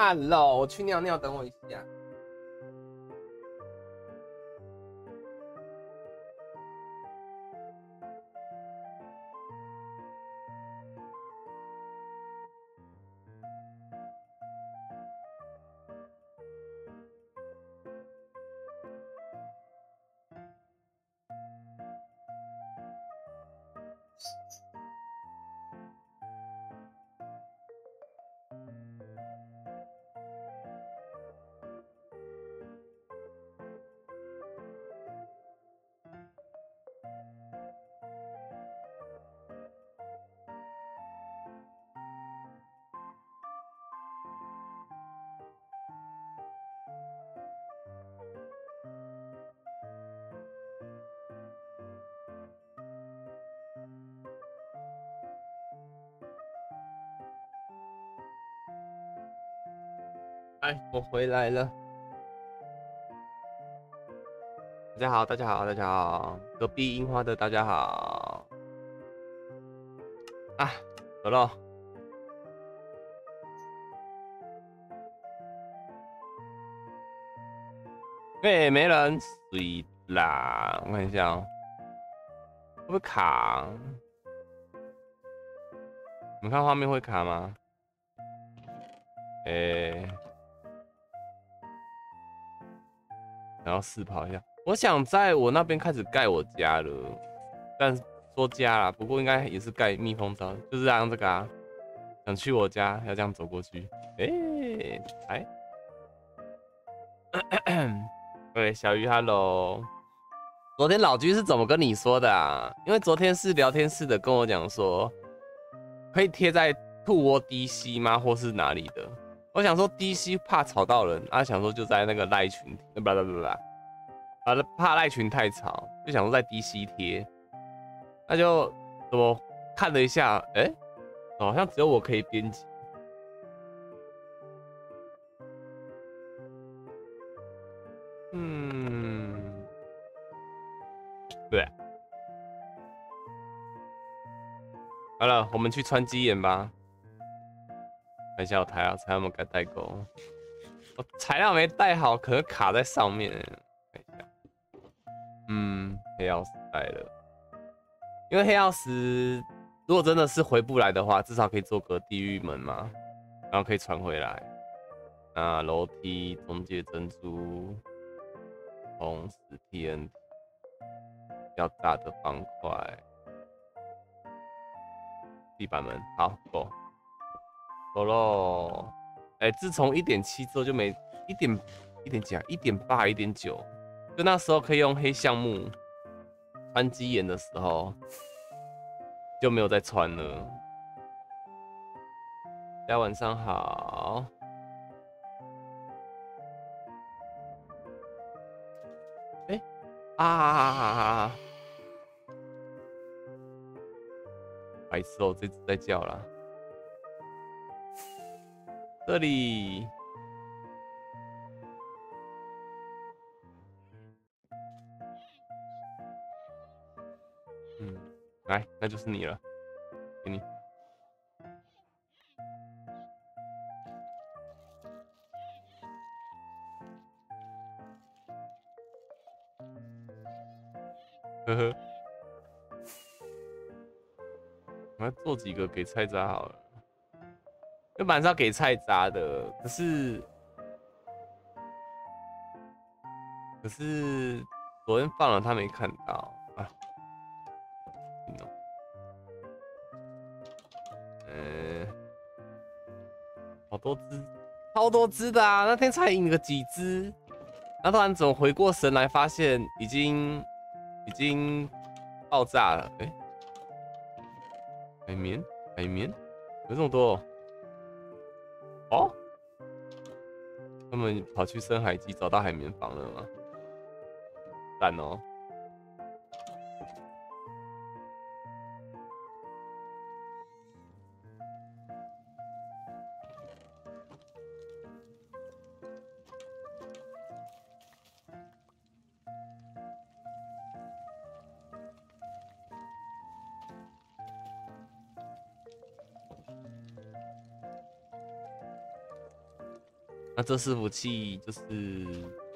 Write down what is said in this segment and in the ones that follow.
哈喽我去尿尿，等我一下。我回来了。大家好，大家好，大家好，隔壁樱花的大家好。啊，走了。哎，没人睡啦，我看一下哦，会不会卡？你们看画面会卡吗？哎。然后试跑一下，我想在我那边开始盖我家了，但说家啦，不过应该也是盖密封罩，就是让这个啊，想去我家要这样走过去，哎，哎，对，小鱼，hello，昨天老居是怎么跟你说的啊？因为昨天是聊天室的跟我讲说，可以贴在兔窝 DC 吗？或是哪里的？我想说 DC 怕吵到人，啊想说就在那个赖群，不不不不，啊怕赖群太吵，就想说在 DC 贴，那就怎么看了一下，哎，好像只有我可以编辑，嗯，对，好了，我们去穿鸡眼吧。看一下我材料，材料有没有该代购？我材料没带好，可是卡在上面。看一下，嗯，黑曜石带了，因为黑曜石如果真的是回不来的话，至少可以做个地狱门嘛，然后可以传回来。那楼梯、中介珍珠、红石 TNT、要大的方块、地板门，好够。走喽！哎，自从一点七之后就没一点一点几啊，一点八一点九，就那时候可以用黑橡木穿鸡眼的时候就没有再穿了。大家晚上好。哎啊！白痴哦，这只在叫了。这里，嗯，来，那就是你了，给你，呵呵，我来做几个给菜渣好了。原本是要给菜渣的，可是可是昨天放了他没看到啊。嗯，好多只，超多只的啊！那天才赢了几只，那突然怎么回过神来，发现已经已经爆炸了？哎，海绵，海绵，有这么多？们跑去深海基找到海绵房了吗？蛋哦！这伺服器就是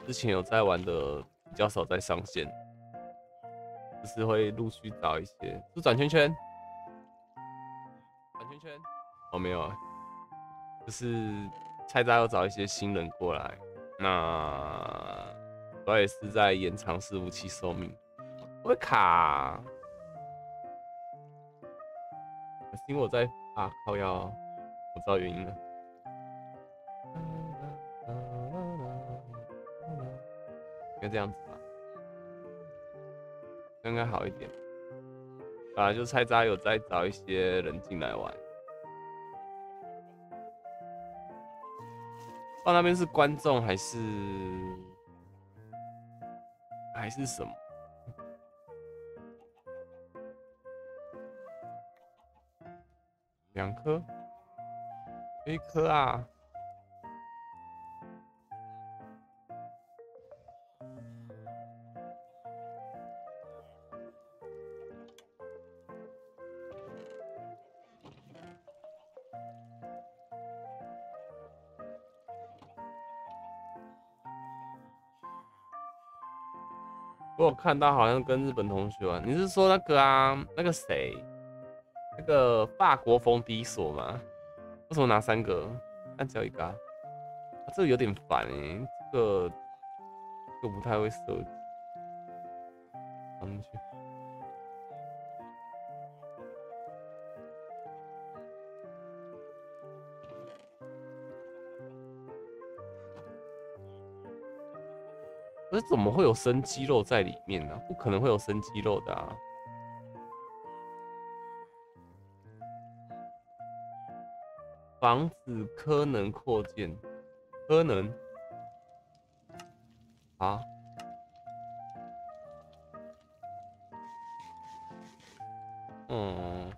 之前有在玩的，比较少在上线，就是会陆续找一些。是转圈圈，转圈圈。哦，没有啊，就是菜渣要找一些新人过来，那主要也是在延长伺服器寿命。会卡，是因为我在啊靠腰，我知道原因了。这样子吧，应该好一点。啊，就菜渣有在找一些人进来玩。放，那边是观众还是还是什么？两颗，一颗啊！看到好像跟日本同学玩，你是说那个啊？那个谁？那个法国风迪索吗？为什么拿三个？那只有一个？啊，这个有点烦哎，这个这个不太会设计。会有生肌肉在里面呢？不可能会有生肌肉的啊！防止科能扩建，科能啊？嗯，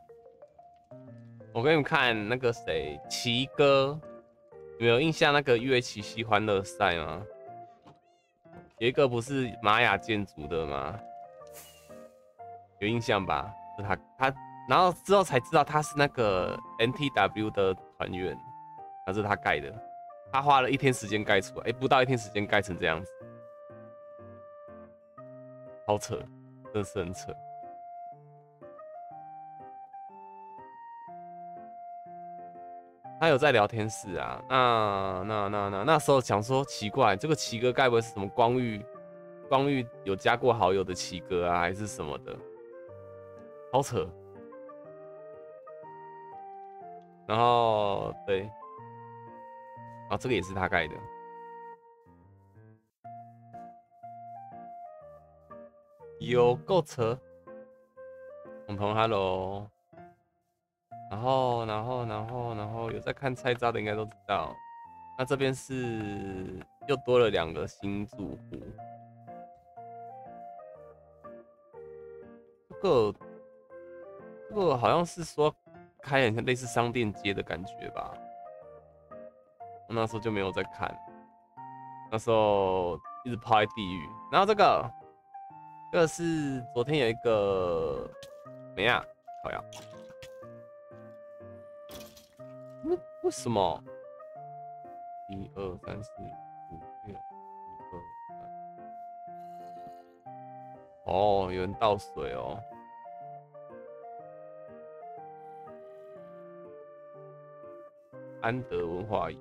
我给你们看那个谁，奇哥，有没有印象那个乐奇喜欢乐赛吗？有一个不是玛雅建筑的吗？有印象吧？是他，他，然后之后才知道他是那个 NTW 的。团员，那是他盖的，他花了一天时间盖出来，哎，不到一天时间盖成这样子，好扯，真的是很扯。他有在聊天室啊，那那那那那时候想说奇怪，这个奇哥该不会是什么光遇光遇有加过好友的奇哥啊，还是什么的？好扯。然后对，啊，这个也是他盖的，有够扯。彤彤，hello。然后，然后，然后，然后有在看菜渣的应该都知道，那这边是又多了两个新住户。这个，这个好像是说。开很像类似商店街的感觉吧，我那时候就没有在看，那时候一直泡在地狱。然后这个，这个是昨天有一个怎么样，好呀，为为什么？一二三四五六，一二三，哦，有人倒水哦。安德文化椅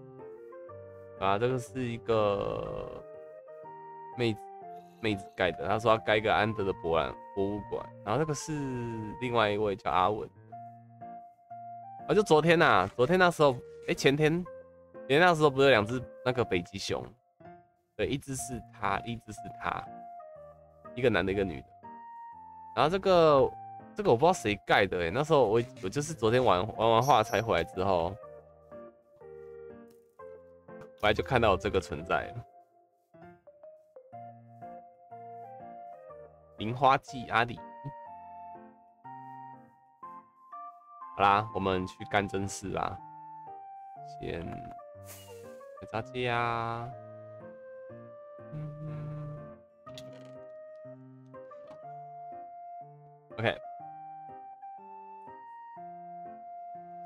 啊，这个是一个妹子妹子盖的，她说要盖一个安德的博览博物馆。然后这个是另外一位叫阿文，啊，就昨天呐，昨天那时候，哎，前天，前天那时候不是有两只那个北极熊？对，一只是他，一只是他，一个男的，一个女的。然后这个这个我不知道谁盖的，哎，那时候我我就是昨天玩玩完画才回来之后。回来就看到这个存在了。樱花季阿里，好啦，我们去干正事啦。先开闸机呀。OK，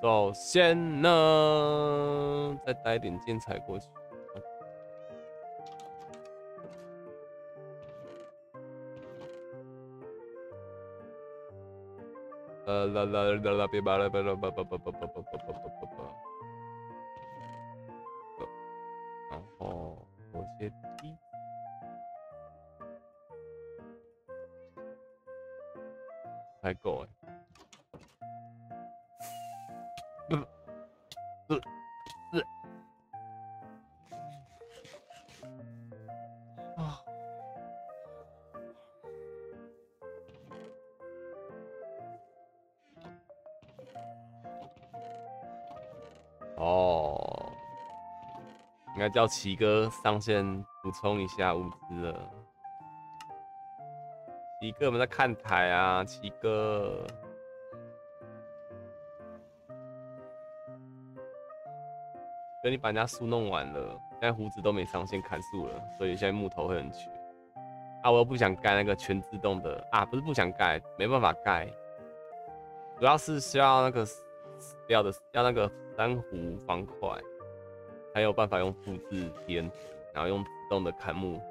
首先呢。再带一点建材过去。然后我些低，还够哎。叫奇哥上线补充一下物资了。奇哥，我们在看台啊，奇哥。等你把人家树弄完了，现在胡子都没上线砍树了，所以现在木头会很缺。啊，我又不想盖那个全自动的啊，不是不想盖，没办法盖，主要是需要那个死掉的，要那个珊瑚方块，还有办法用复制粘贴然后用自动的砍木。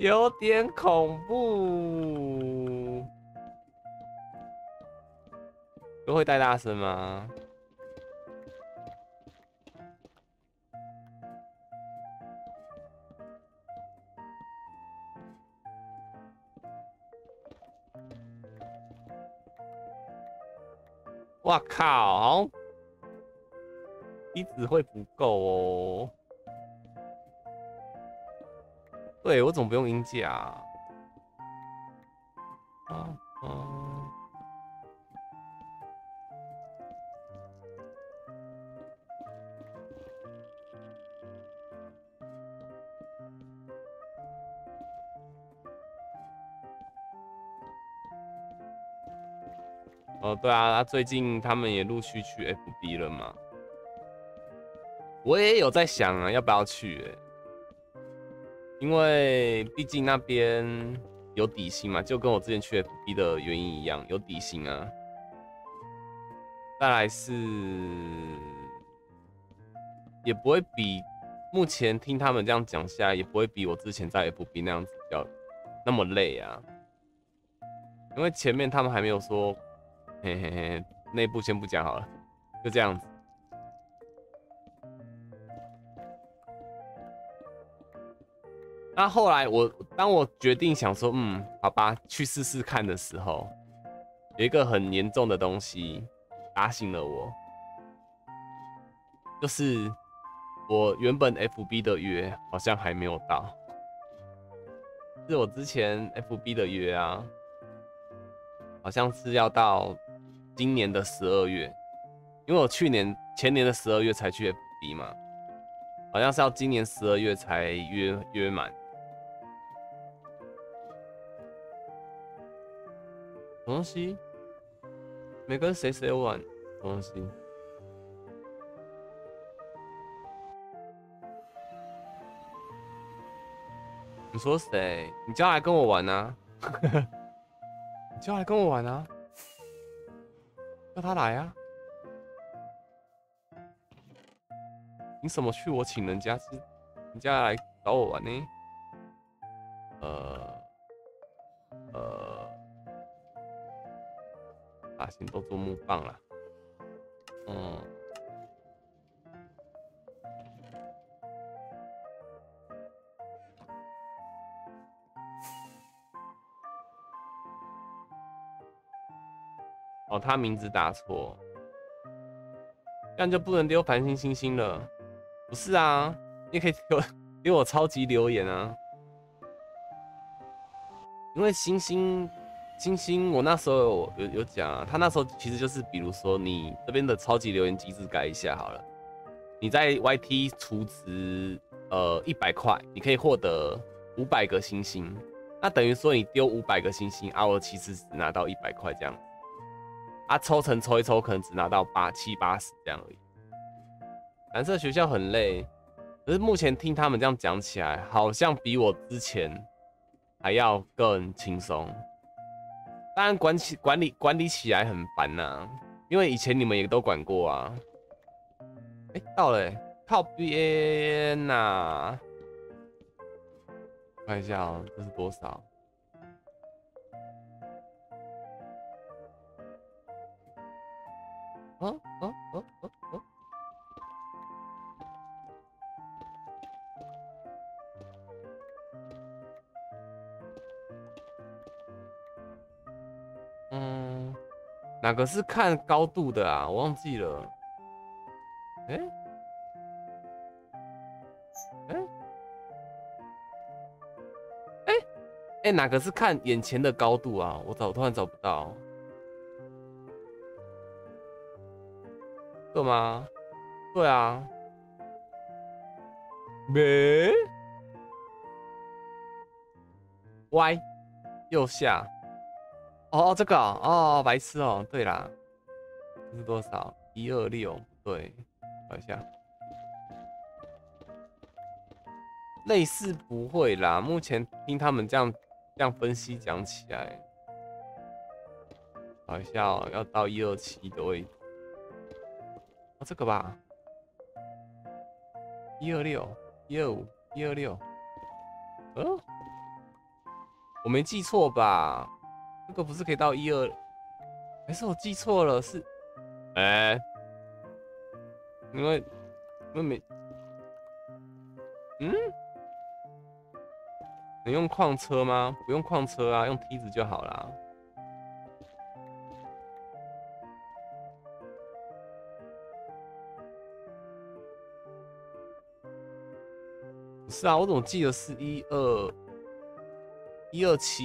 有点恐怖，都会带大声吗？哇靠！一直会不够哦。对我怎么不用音架？啊啊！哦，对啊，最近他们也陆续去 FB 了嘛。我也有在想啊，要不要去？哎。因为毕竟那边有底薪嘛，就跟我之前去 FB 的原因一样，有底薪啊。再来是也不会比目前听他们这样讲下来，也不会比我之前在 FB 那样子比较那么累啊。因为前面他们还没有说，嘿嘿嘿，内部先不讲好了，就这样子。那后来我当我决定想说，嗯，好吧，去试试看的时候，有一个很严重的东西打醒了我，就是我原本 FB 的约好像还没有到，是我之前 FB 的约啊，好像是要到今年的十二月，因为我去年前年的十二月才去 FB 嘛，好像是要今年十二月才约约满。东西没跟谁谁玩东西？你说谁？你叫来跟我玩啊？你叫来跟我玩啊？叫他来啊？你怎么去我请人家是？人家来找我玩呢？呃，呃。发型都做木棒了。嗯。哦，他名字打错，这样就不能丢繁星星星了。不是啊，你可以丢给我超级留言啊，因为星星星星，我那时候有有讲啊，他那时候其实就是比如说你这边的超级留言机制改一下好了，你在 YT 储值呃一百块，你可以获得五百个星星，那等于说你丢五百个星星，啊，我其实只拿到一百块这样。啊，抽成抽一抽，可能只拿到八七八十这样而已。蓝色学校很累，可是目前听他们这样讲起来，好像比我之前还要更轻松。当然管起管理管理起来很烦呐，因为以前你们也都管过啊。哎，到了，靠边呐！看一下哦，这是多少？哦哦哦哦嗯，哪个是看高度的啊？我忘记了。哎哎哎哎，哪个是看眼前的高度啊？我找突然找不到。对吗？对啊。没。歪右下。哦，这个哦，白痴哦。对啦，这是多少？一二六。对，找一下。类似不会啦，目前听他们这样这样分析讲起来，找一下哦，要到一二七的位置。这个吧，一二六，一二五，一二六，嗯，我没记错吧？这个不是可以到一二？还是我记错了？是，哎，因为，因为没，嗯，能用矿车吗？不用矿车啊，用梯子就好了。是啊，我怎么记得是一二一二七？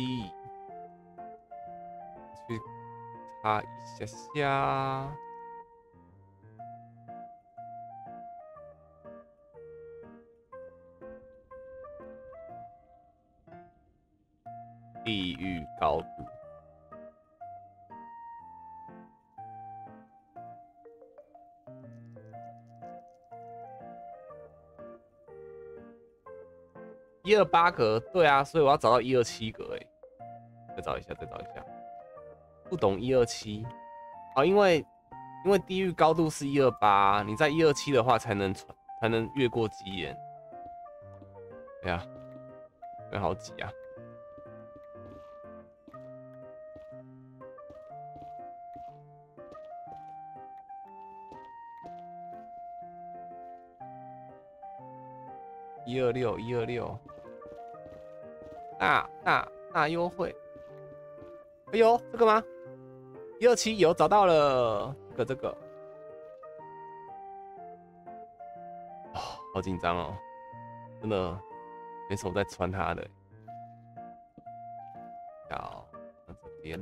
去查一下下。地狱高度。一二八格，对啊，所以我要找到一二七格，哎，再找一下，再找一下，不懂一二七，哦，因为因为地狱高度是一二八，你在一二七的话才能，才能越过极眼，哎呀，真好挤啊！一二六，一二六。大大大优惠！哎呦，这个吗？一二七有找到了，这个这个，哦，好紧张哦，真的没什么在穿它的。好，那这边。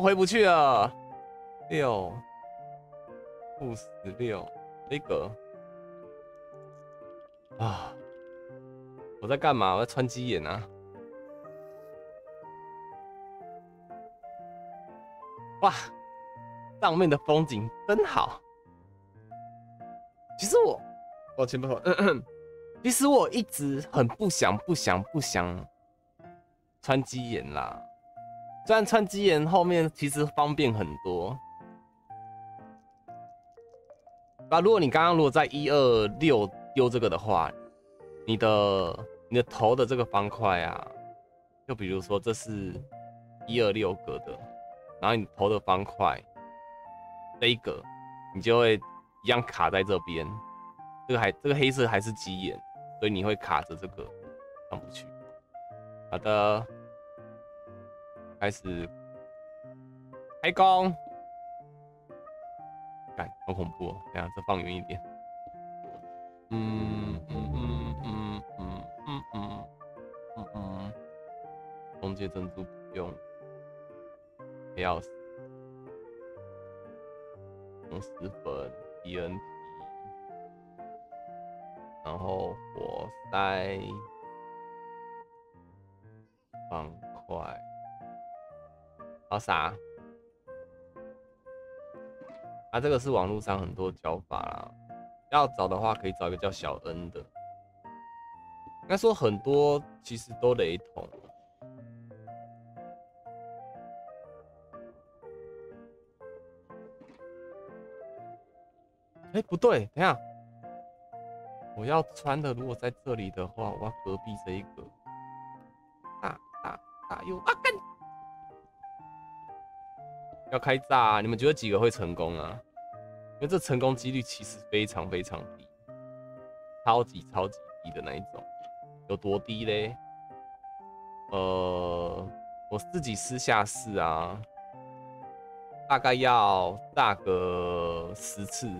回不去了。六负十六，这个啊。我在干嘛？我在穿鸡眼啊！哇，上面的风景真好。其实我，抱歉，抱歉。其实我一直很不想、不想、不想穿鸡眼啦。虽然穿机眼后面其实方便很多。那如果你刚刚如果在一二六丢这个的话，你的你的头的这个方块啊，就比如说这是一二六格的，然后你头的方块这一格，你就会一样卡在这边。这个还这个黑色还是鸡眼。所以你会卡着这个上不去。好的，开始开工。干，好恐怖！哦！等下再放远一点。嗯嗯嗯嗯嗯嗯嗯嗯嗯。中介珍珠不用，黑曜石，红石粉，TNT。然后活塞方块，好啥？啊，这个是网络上很多教法啦。要找的话，可以找一个叫小恩的。应该说很多其实都雷同。哎，不对，等下。我要穿的，如果在这里的话，我要隔壁这一个，大大大又啊开炸！你们觉得几个会成功啊？因为这成功几率其实非常非常低，超级超级低的那一种。有多低嘞？呃，我自己私下试啊，大概要炸个十次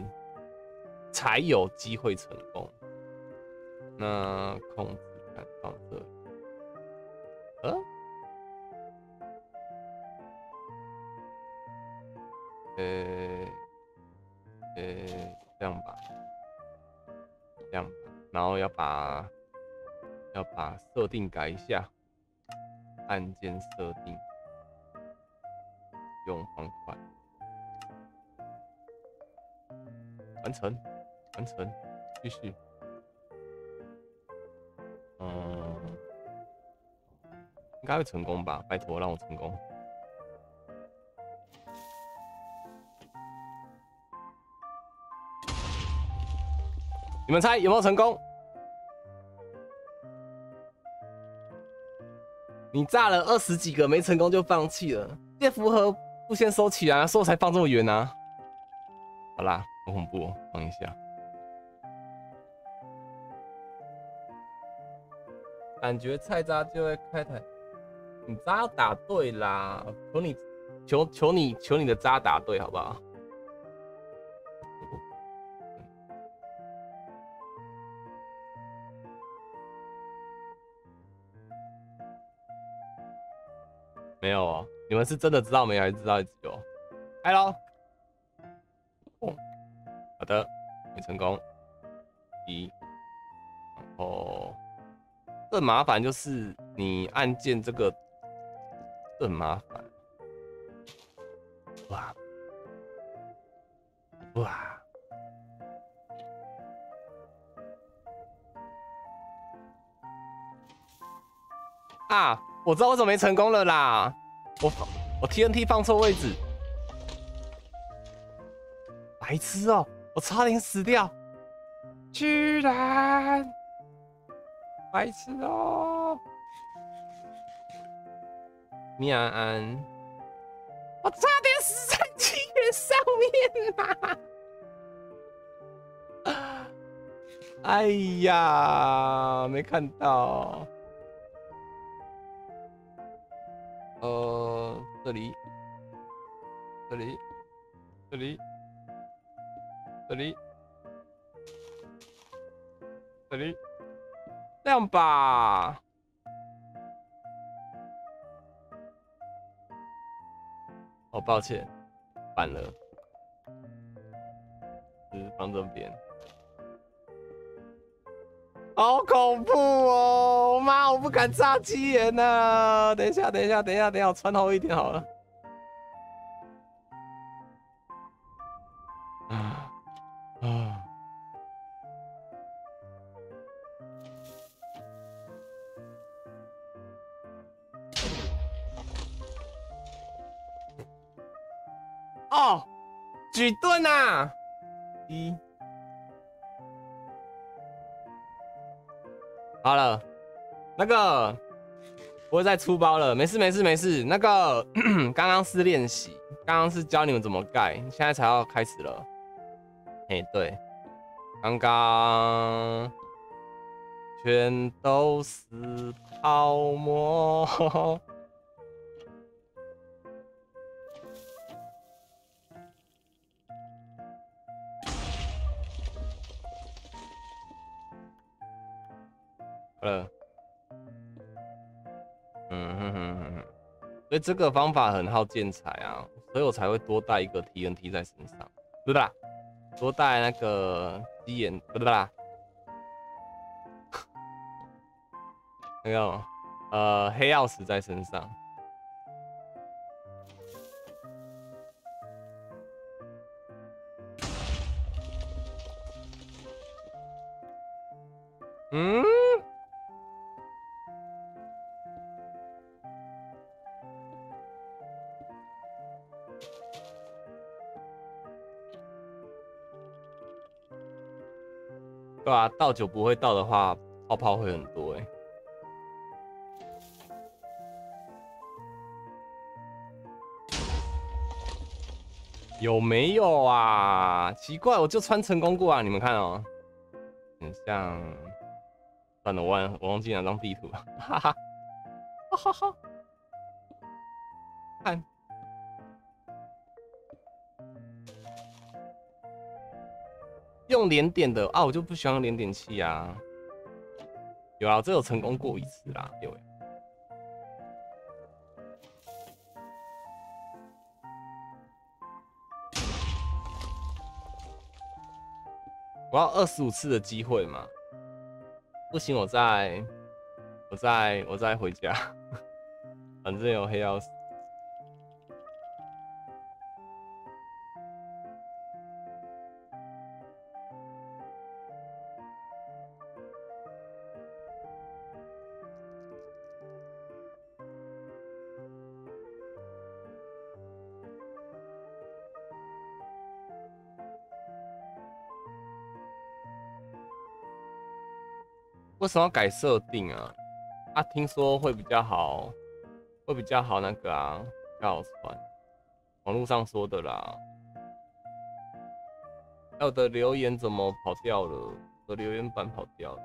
才有机会成功。那控制看放这里，呃，呃，这样吧，这样，然后要把要把设定改一下，按键设定，用方块，完成，完成，继续。嗯，应该会成功吧？拜托，让我成功。你们猜有没有成功？你炸了二十几个没成功就放弃了，这符合不先收起来，收才放这么远呢？好啦，好恐怖，放一下。感觉菜渣就会开台，你渣要打对啦！求你，求求你，求你的渣打对好不好？没有哦，你们是真的知道没有，还是知道只有？开喽！哦，好的，没成功。一，然后。更麻烦就是你按键这个更麻烦，哇哇啊！我知道为什么没成功了啦，我我 TNT 放错位置，白痴哦，我差点死掉，居然。白痴哦！米安安，我差点死在机缘上面呐！哎呀，没看到。呃，这里，这里，这里，这里，这里。这样吧，哦，抱歉，反了，就是放这边，好恐怖哦！妈，我不敢炸鸡人呐！等一下，等一下，等一下，等一下，我穿厚一点好了。啊啊！哦，举盾啊！一，好了，那个不会再出包了，没事没事没事。那个 刚刚是练习，刚刚是教你们怎么盖，现在才要开始了。哎，对，刚刚全都是泡沫。了，嗯哼哼哼哼，所以这个方法很耗建材啊，所以我才会多带一个 TNT 在身上，对吧？多带那个鸡眼，对吧？那个呃黑曜石在身上，嗯。啊，倒酒不会倒的话，泡泡会很多哎。有没有啊？奇怪，我就穿成功过啊！你们看哦，很像。算了，我忘我忘记哪张地图了，哈哈，哈哈哈。看。用连点的啊，我就不喜欢连点器啊。有啊，这有成功过一次啦，有。我要二十五次的机会嘛？不行，我再，我再，我再回家。反正有黑曜石。为什么要改设定啊？啊，听说会比较好，会比较好那个啊，比较好传。网络上说的啦。我的留言怎么跑掉了？我的留言板跑掉了。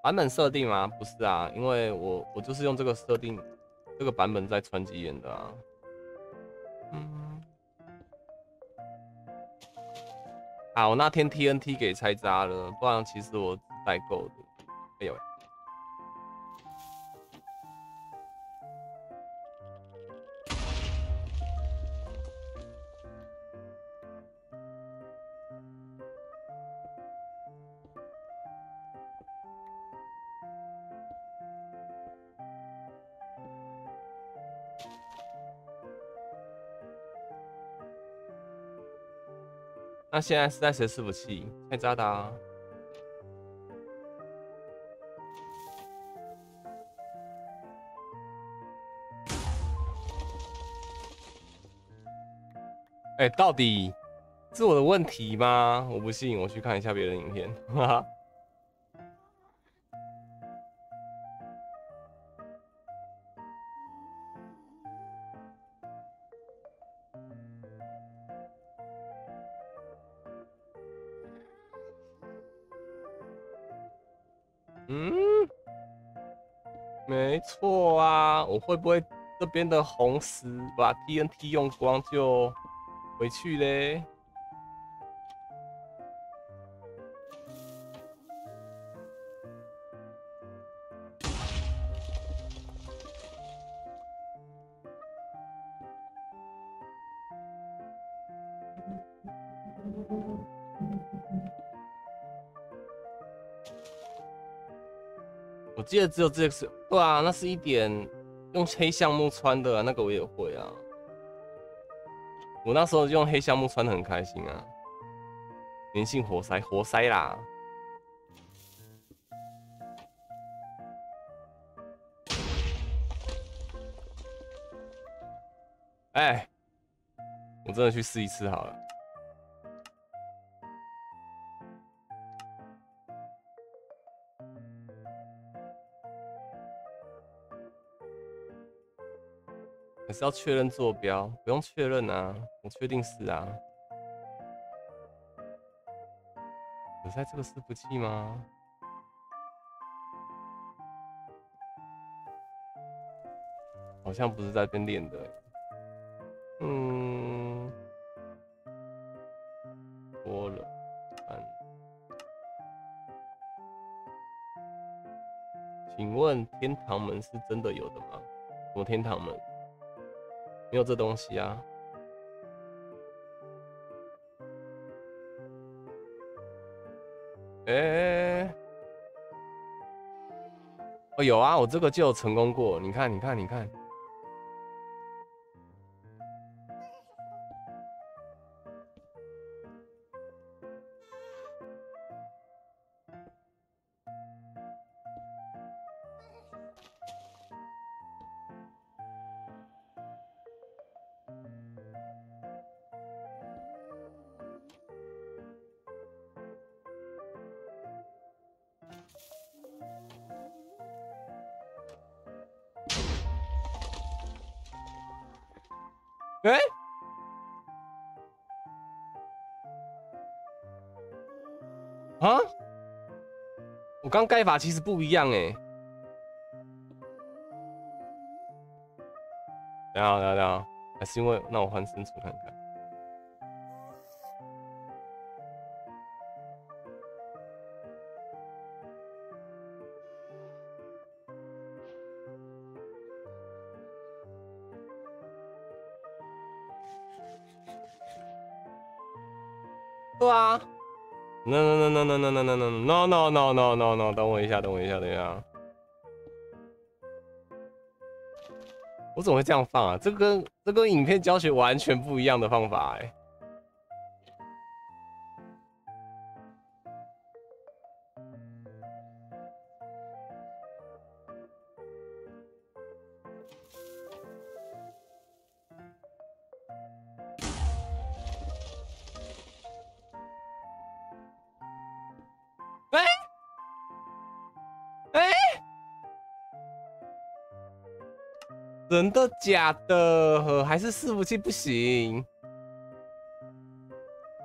版本设定吗？不是啊，因为我我就是用这个设定，这个版本在传几眼的啊。嗯。啊，我那天 TNT 给拆渣了，不然其实我代购的。那现在是在谁伺服器？太渣的。哎，到底是我的问题吗？我不信，我去看一下别人影片。哈哈。嗯，没错啊，我会不会这边的红石把 TNT 用光就？回去嘞。记得只有这个是，对啊，那是一点用黑橡木穿的，那个我也会啊。我那时候用黑橡木穿的很开心啊，粘性活塞，活塞啦。哎，我真的去试一次好了。是要确认坐标？不用确认啊，我确定是啊。我在这个伺服器吗？好像不是在边练的。嗯，多了，请问天堂门是真的有的吗？什么天堂门？没有这东西啊！哎，哦有啊，我这个就有成功过。你看，你看，你看。法其实不一样哎。等下，等下等下，还是因为那我换深处看看。No no no no no no！等我一下，等我一下，等一下。我怎么会这样放啊？这跟这跟影片教学完全不一样的方法哎。的假的？还是伺服器不行？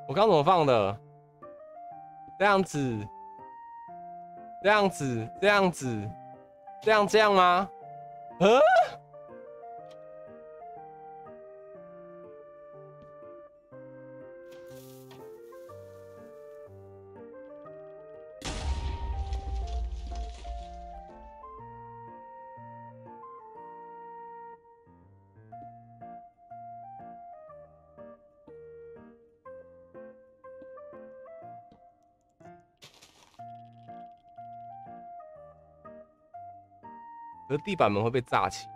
我刚怎么放的？这样子，这样子，这样子，这样这样吗？地板门会被炸起。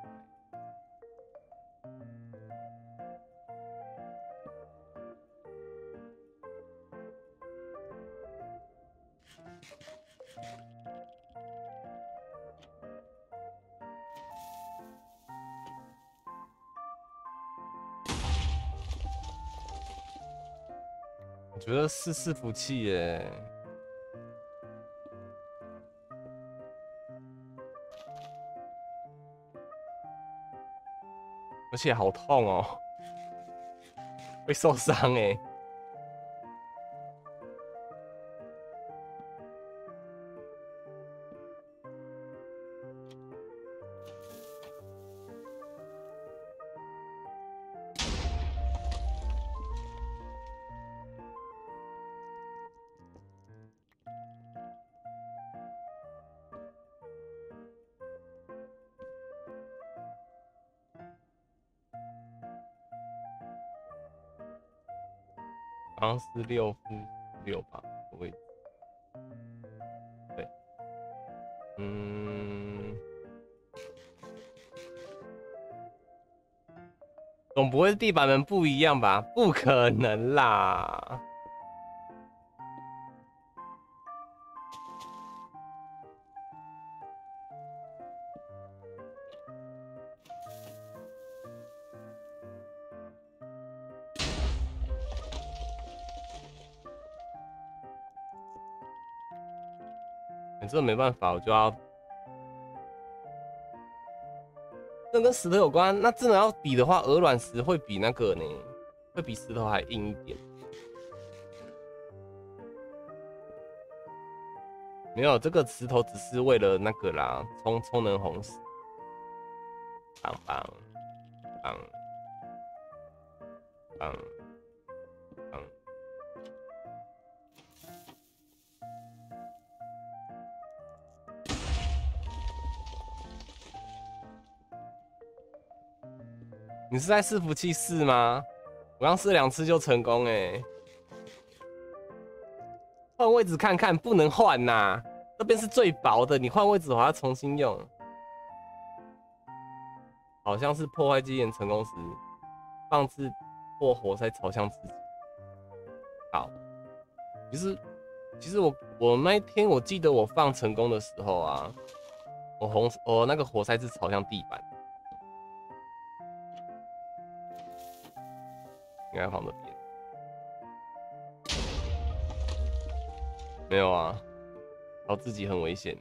我觉得是伺服器耶。而且好痛哦，会受伤哎。是六负六吧，位置。对，嗯，总不会地板门不一样吧？不可能啦！这没办法，我就要。这跟石头有关，那真的要比的话，鹅卵石会比那个呢，会比石头还硬一点。没有，这个石头只是为了那个啦，充充能红石。棒棒棒棒你是在伺服器试吗？我刚试两次就成功哎！换位置看看，不能换呐，这边是最薄的，你换位置我要重新用。好像是破坏基岩成功时，放置或活塞朝向自己。好，其实其实我我那一天我记得我放成功的时候啊，我红我那个活塞是朝向地板，应该放这边。没有啊，靠自己很危险。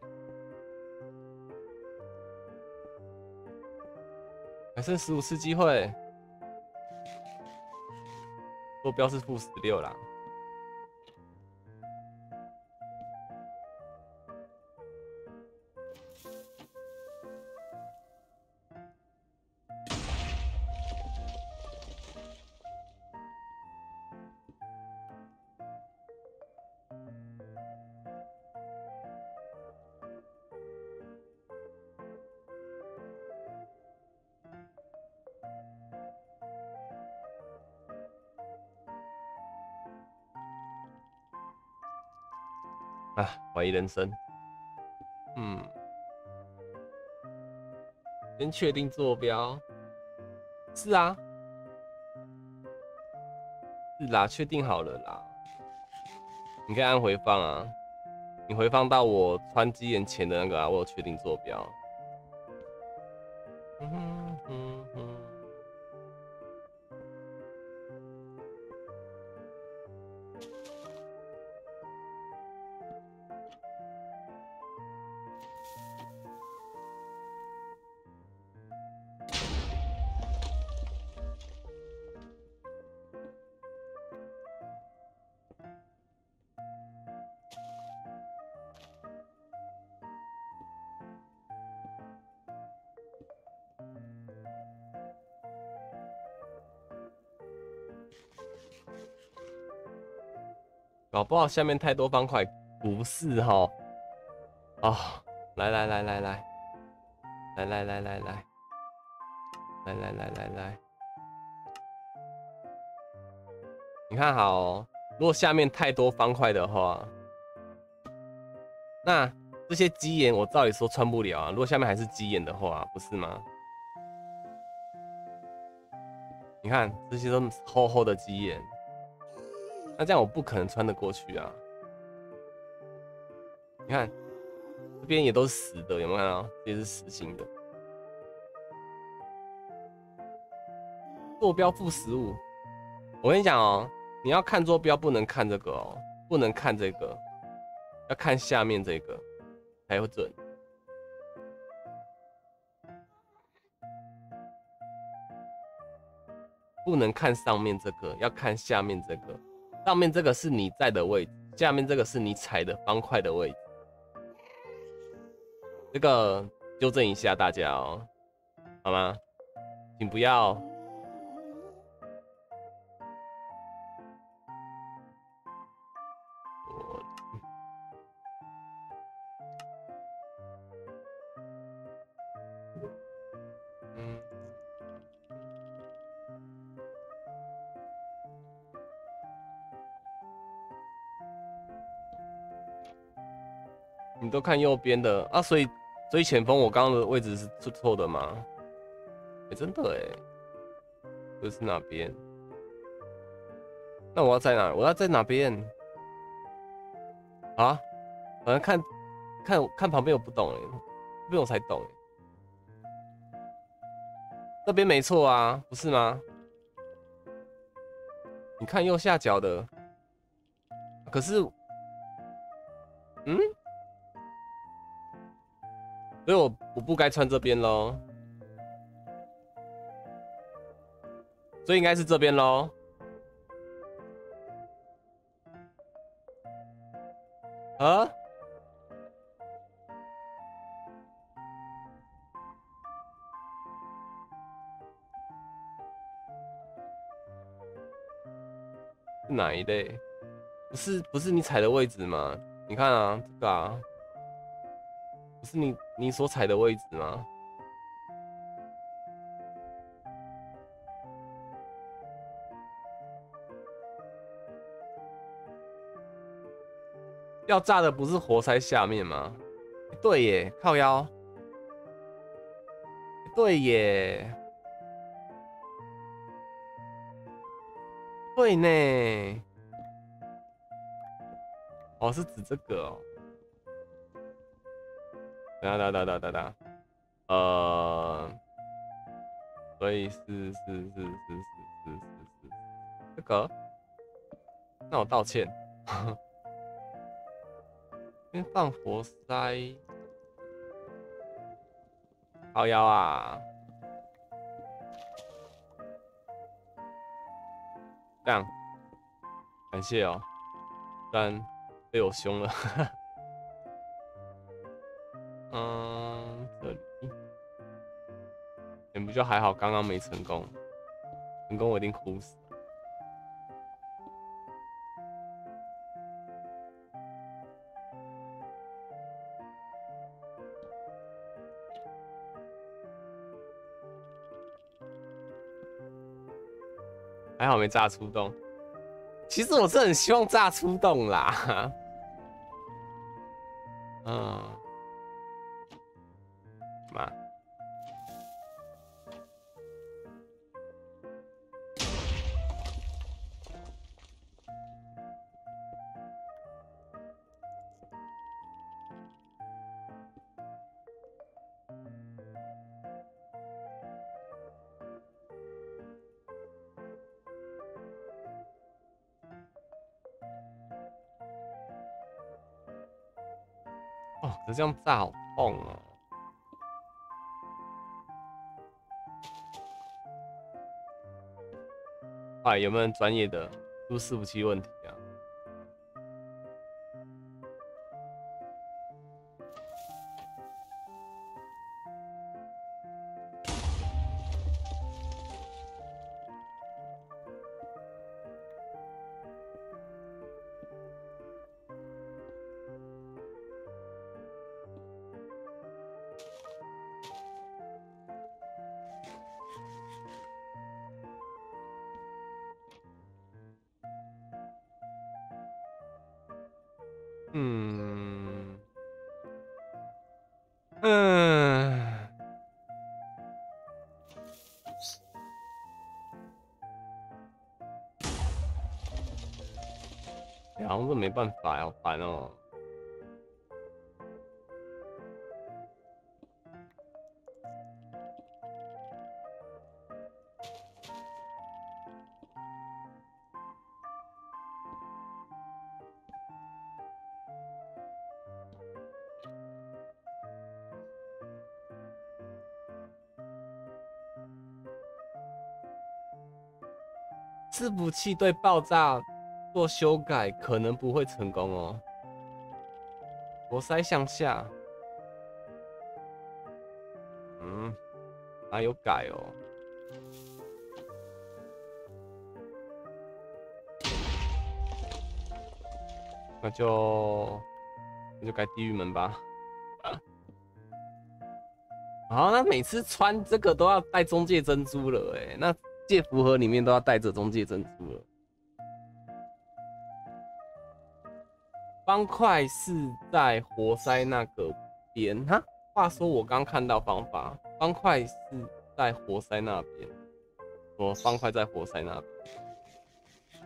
还剩十五次机会，坐标是负十六啦。没，人生。嗯，先确定坐标。是啊，是啦，确定好了啦。你可以按回放啊，你回放到我穿机眼前的那个啊，我有确定坐标。搞不好下面太多方块，不是哈？啊，来来来来来，来来来来来，来来来来来，你看好，如果下面太多方块的话，那这些基岩我照理说穿不了啊。如果下面还是基岩的话，不是吗？你看这些都厚厚的基岩。那这样我不可能穿得过去啊！你看，这边也都是死的，有没有看到？这是实心的。坐标负十五，我跟你讲哦，你要看坐标不能看这个哦，不能看这个，要看下面这个才有准。不能看上面这个，要看下面这个。上面这个是你在的位置，下面这个是你踩的方块的位置。这个纠正一下大家哦，好吗？请不要。看右边的啊，所以所以前锋我刚刚的位置是是错的吗？哎，真的哎，这是哪边？那我要在哪？我要在哪边？啊？反正看看看旁边我不懂哎，这边我才懂哎，这边没错啊，不是吗？你看右下角的，可是，嗯？所以我我不该穿这边喽，所以应该是这边喽。啊？是哪一类？不是不是你踩的位置吗？你看啊，这个啊，是你你所踩的位置吗？要炸的不是活塞下面吗？对耶，靠腰。对耶。对呢，哦，是指这个哦。哒哒哒哒哒哒呃所以是是是是是是是是这个。那我道歉。先放活塞好腰啊。这样感谢哦。但被我凶了。就还好，刚刚没成功，成功我一定哭死。还好没炸出洞，其实我是很希望炸出洞啦，嗯，这样炸好痛哦！哎，有没有人专业的出伺服器问题？服器对爆炸。做修改可能不会成功哦。活塞向下，嗯，哪有改哦？那就那就改地狱门吧。好，那每次穿这个都要带中介珍珠了，哎，那戒符盒里面都要带着中介珍珠了。方块是在活塞那个边哈。话说我刚看到方法，方块是在活塞那边。我方块在活塞那边，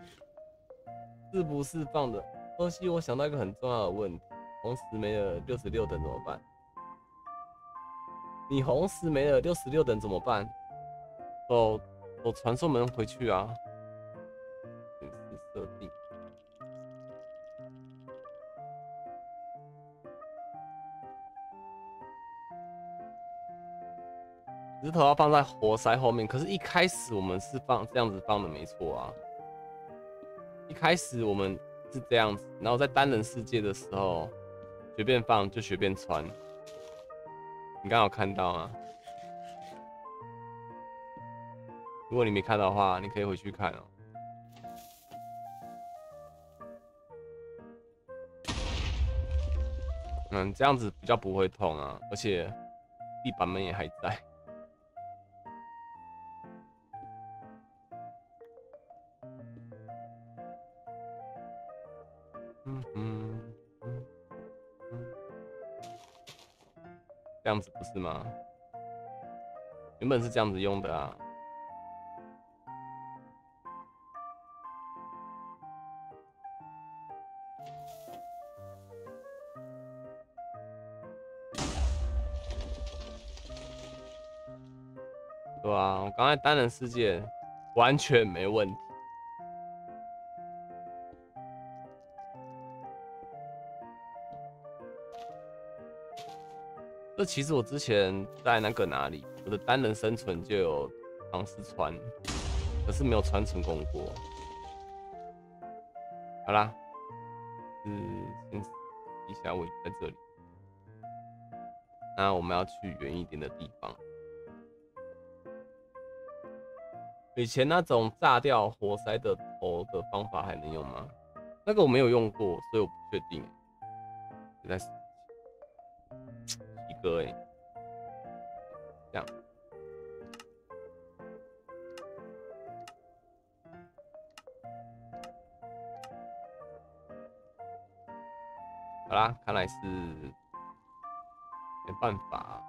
是不是放的？可惜我想到一个很重要的问题：红石没了六十六等怎么办？你红石没了六十六等怎么办？哦走传送门回去啊。设定。石头要放在活塞后面，可是一开始我们是放这样子放的，没错啊。一开始我们是这样子，然后在单人世界的时候随便放就随便穿。你刚好看到啊？如果你没看到的话，你可以回去看哦。嗯，这样子比较不会痛啊，而且地板们也还在。嗯嗯嗯嗯，这样子不是吗？原本是这样子用的啊。对啊，我刚才单人世界完全没问题。这其实我之前在那个哪里，我的单人生存就有尝试穿，可是没有穿成功过。好啦，是先一下位在这里，那我们要去远一点的地方。以前那种炸掉活塞的头的方法还能用吗？那个我没有用过，所以我不确定。在一个哎，这样，好啦，看来是没办法。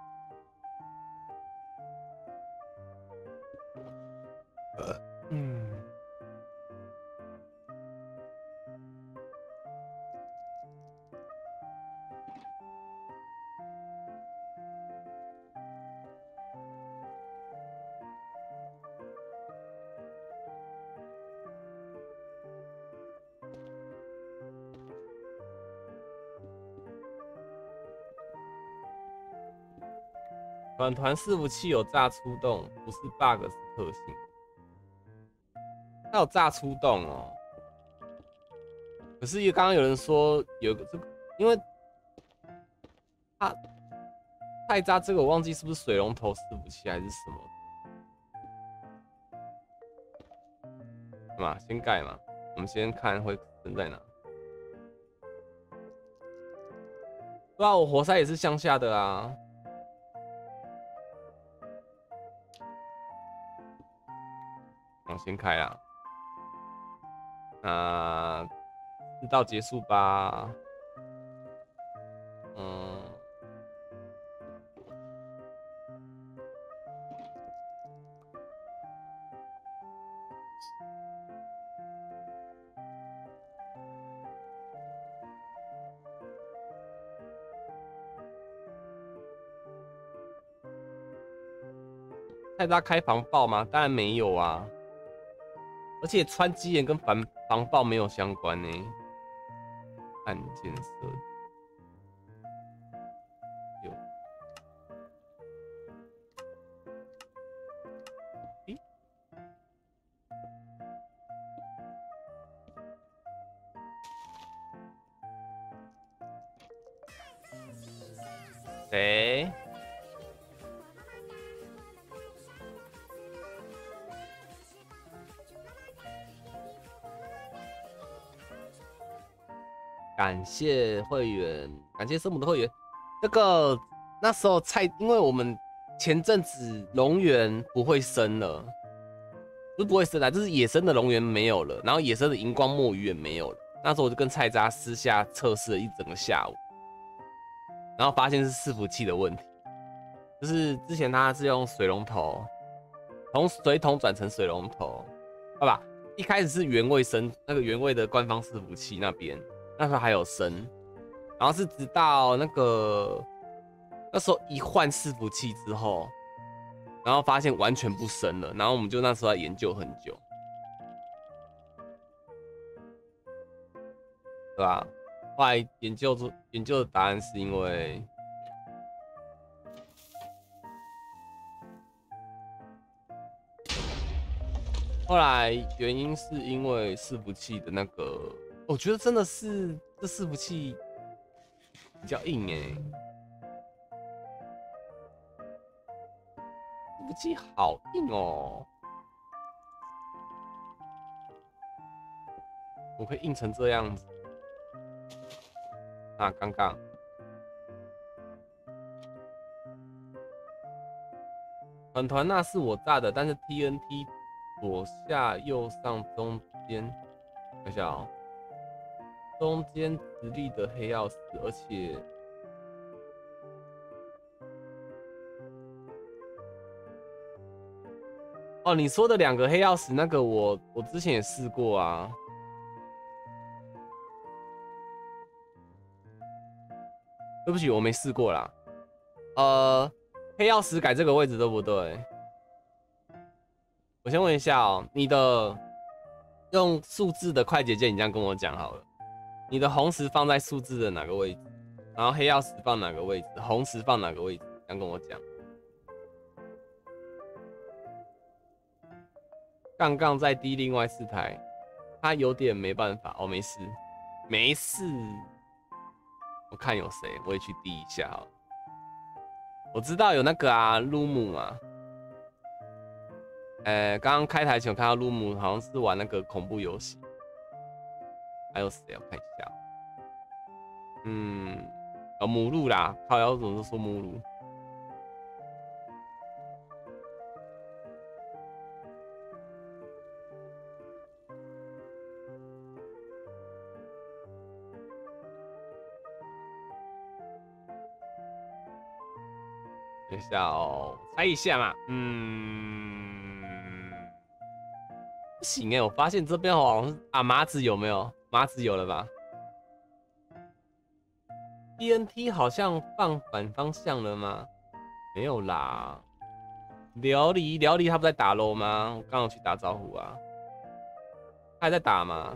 短团伺服器有炸出洞，不是 bug 是特性。它有炸出洞哦，可是刚刚有人说有个这，因为它太炸这个我忘记是不是水龙头伺服器还是什么，嘛先盖嘛，我们先看会存在哪。对啊，我活塞也是向下的啊。先开啊。那到结束吧。嗯，泰达开防爆吗？当然没有啊。而且穿机眼跟防防爆没有相关呢。按键设有。谢会员，感谢圣母的会员。这个那时候菜，因为我们前阵子龙源不会生了，不是不会生了，就是野生的龙源没有了，然后野生的荧光墨鱼也没有了。那时候我就跟菜渣私下测试了一整个下午，然后发现是伺服器的问题，就是之前他是用水龙头，从水桶转成水龙头，好吧？一开始是原味生那个原味的官方伺服器那边。那时候还有声，然后是直到那个那时候一换伺服器之后，然后发现完全不声了。然后我们就那时候研究很久，对吧？后来研究出研究的答案是因为，后来原因是因为伺服器的那个。我觉得真的是这伺服器比较硬哎，伺服器好硬哦，我可以硬成这样子，啊，刚刚。粉团那是我炸的，但是 TNT 左下右上中间，等一下哦，中间直立的黑曜石，而且哦，你说的两个黑曜石那个我我之前也试过啊，对不起，我没试过啦，呃。黑曜石改这个位置对不对？我先问一下哦，你的用数字的快捷键，你这样跟我讲好了。你的红石放在数字的哪个位置？然后黑曜石放哪个位置？红石放哪个位置？这样跟我讲。杠杠在滴另外四台，他有点没办法哦，没事，没事。我看有谁，我也去滴一下哈。我知道有那个啊，露姆啊，呃，刚刚开台前我看到露姆，好像是玩那个恐怖游戏。还有谁？我看一下，嗯，哦，母鹿啦，靠，要怎么说母鹿？下哦，猜一下嘛，嗯，不行哎，我发现这边好像阿，麻子有没有？麻子有了吧？TNT 好像放反方向了吗？没有啦。辽离辽离他不在打喽吗？我刚好去打招呼啊，他还在打吗？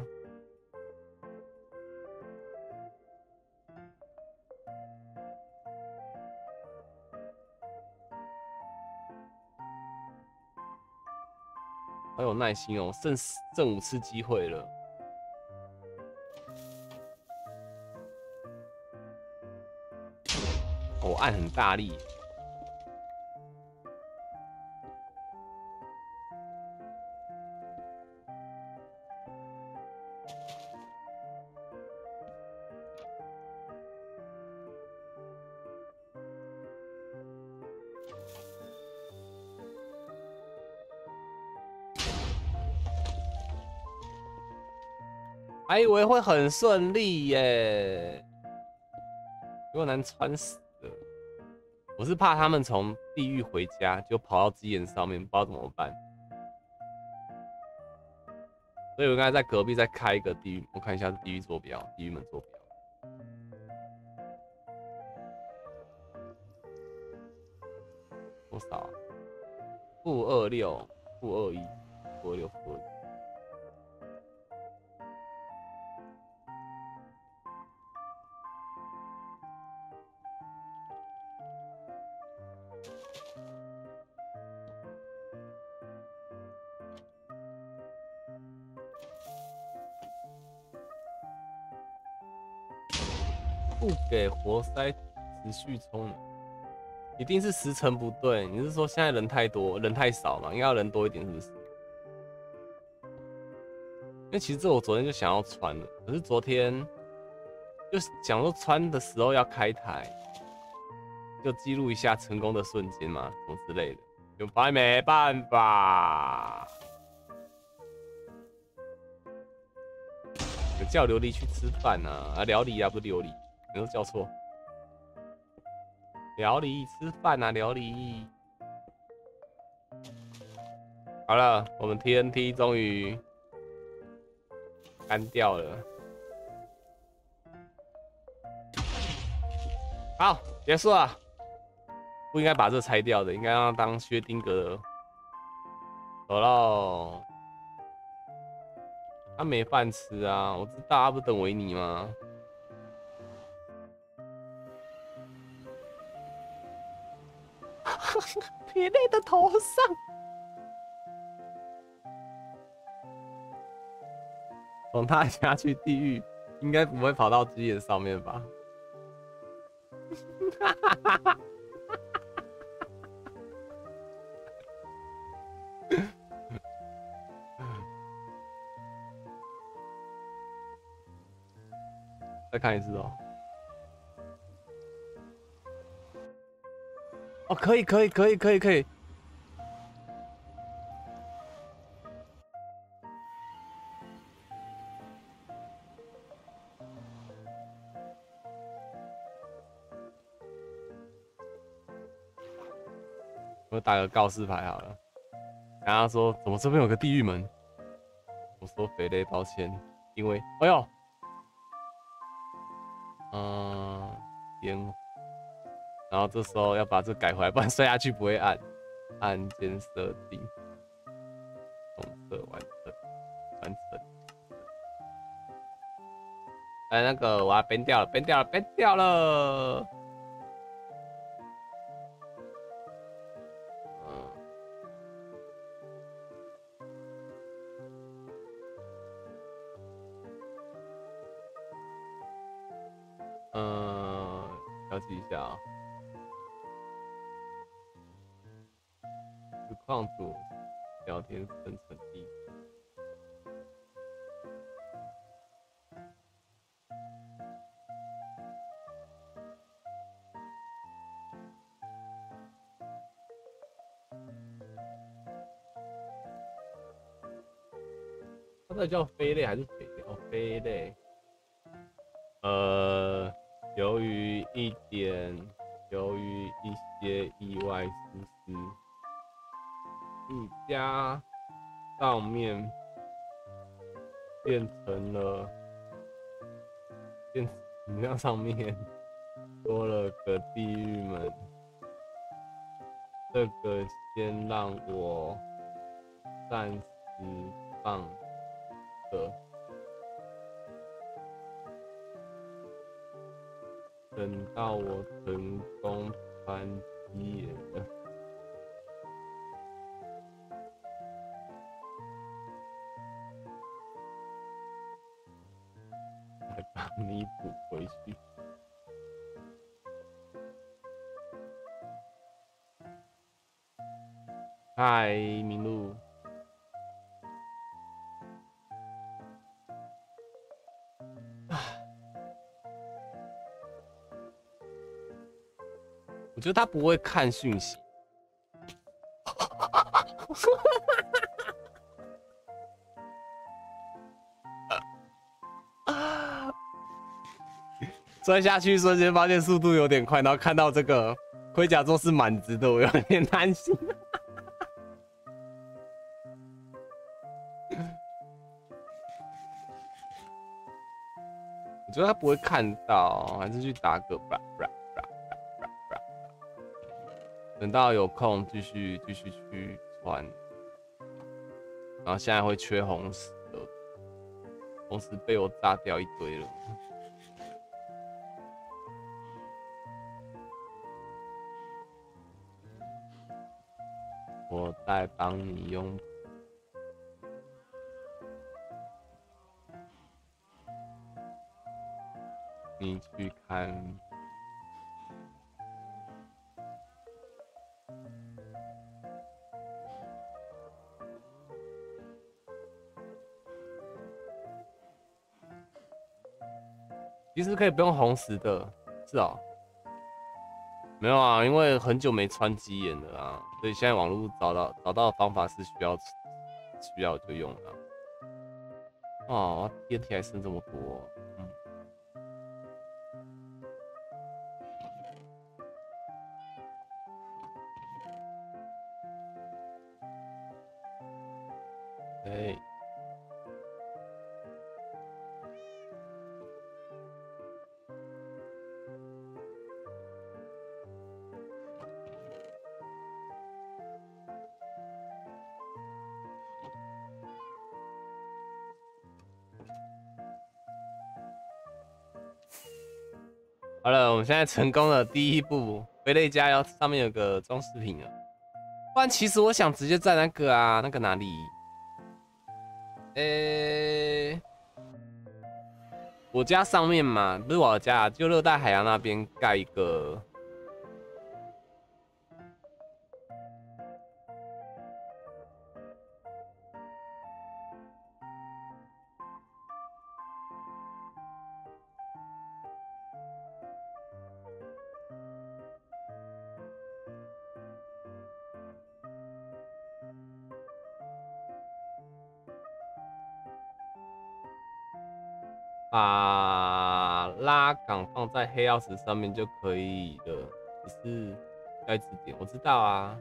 好有耐心哦，剩剩五次机会了。我按很大力。还以为会很顺利耶，如果能穿死。我是怕他们从地狱回家就跑到基岩上面，不知道怎么办。所以我刚才在隔壁再开一个地狱，我看一下地狱坐标，地狱门坐标。多少啊？负二六，负二一，负二六，负二。在持续充，一定是时辰不对。你是说现在人太多，人太少嘛？应该要人多一点，是不是？因为其实这我昨天就想要穿了，可是昨天就想说穿的时候要开台，就记录一下成功的瞬间嘛，什么之类的，就发现没办法。有叫琉璃去吃饭啊？啊，琉璃啊，不是琉璃。没有叫错，辽离吃饭啊，辽离。好了，我们 TNT 终于干掉了。好，结束了。不应该把这拆掉的，应该让当薛定谔。走喽。他没饭吃啊，我知道，他不等维尼吗？铁内的头上，从他家去地狱，应该不会跑到鸡眼上面吧？再看一次哦。哦，可以，可以，可以，可以，可以。我打个告示牌好了。然后说，怎么这边有个地狱门？我说肥雷，抱歉，因为，哎呦，嗯，烟。然后这时候要把这改回来，不然摔下去不会按。按键设定，红色完成，完成。哎，那个我要编掉了，编掉了，编掉了。叫飞类还是水类？哦，飞类。呃，由于一点，由于一些意外事实。你家上面变成了变，你家上面多了个地狱门，这个先让我暂时放觉得他不会看讯息。摔下去瞬间发现速度有点快，然后看到这个盔甲座是满值的，我有点担心。我觉得他不会看到，还是去打个吧。等到有空继续继续去穿。然后现在会缺红石的，红石被我炸掉一堆了。我在帮你用，你去看。其实可以不用红石的，是啊。没有啊，因为很久没穿鸡眼了啊，所以现在网络找到找到方法是需要需要就用了。哦电梯还剩这么多，们现在成功了第一步，回了一家要上面有个装饰品啊。不然其实我想直接在那个啊，那个哪里？呃，我家上面嘛，不是我家，就热带海洋那边盖一个。黑曜石上面就可以了，只是盖字典。我知道啊，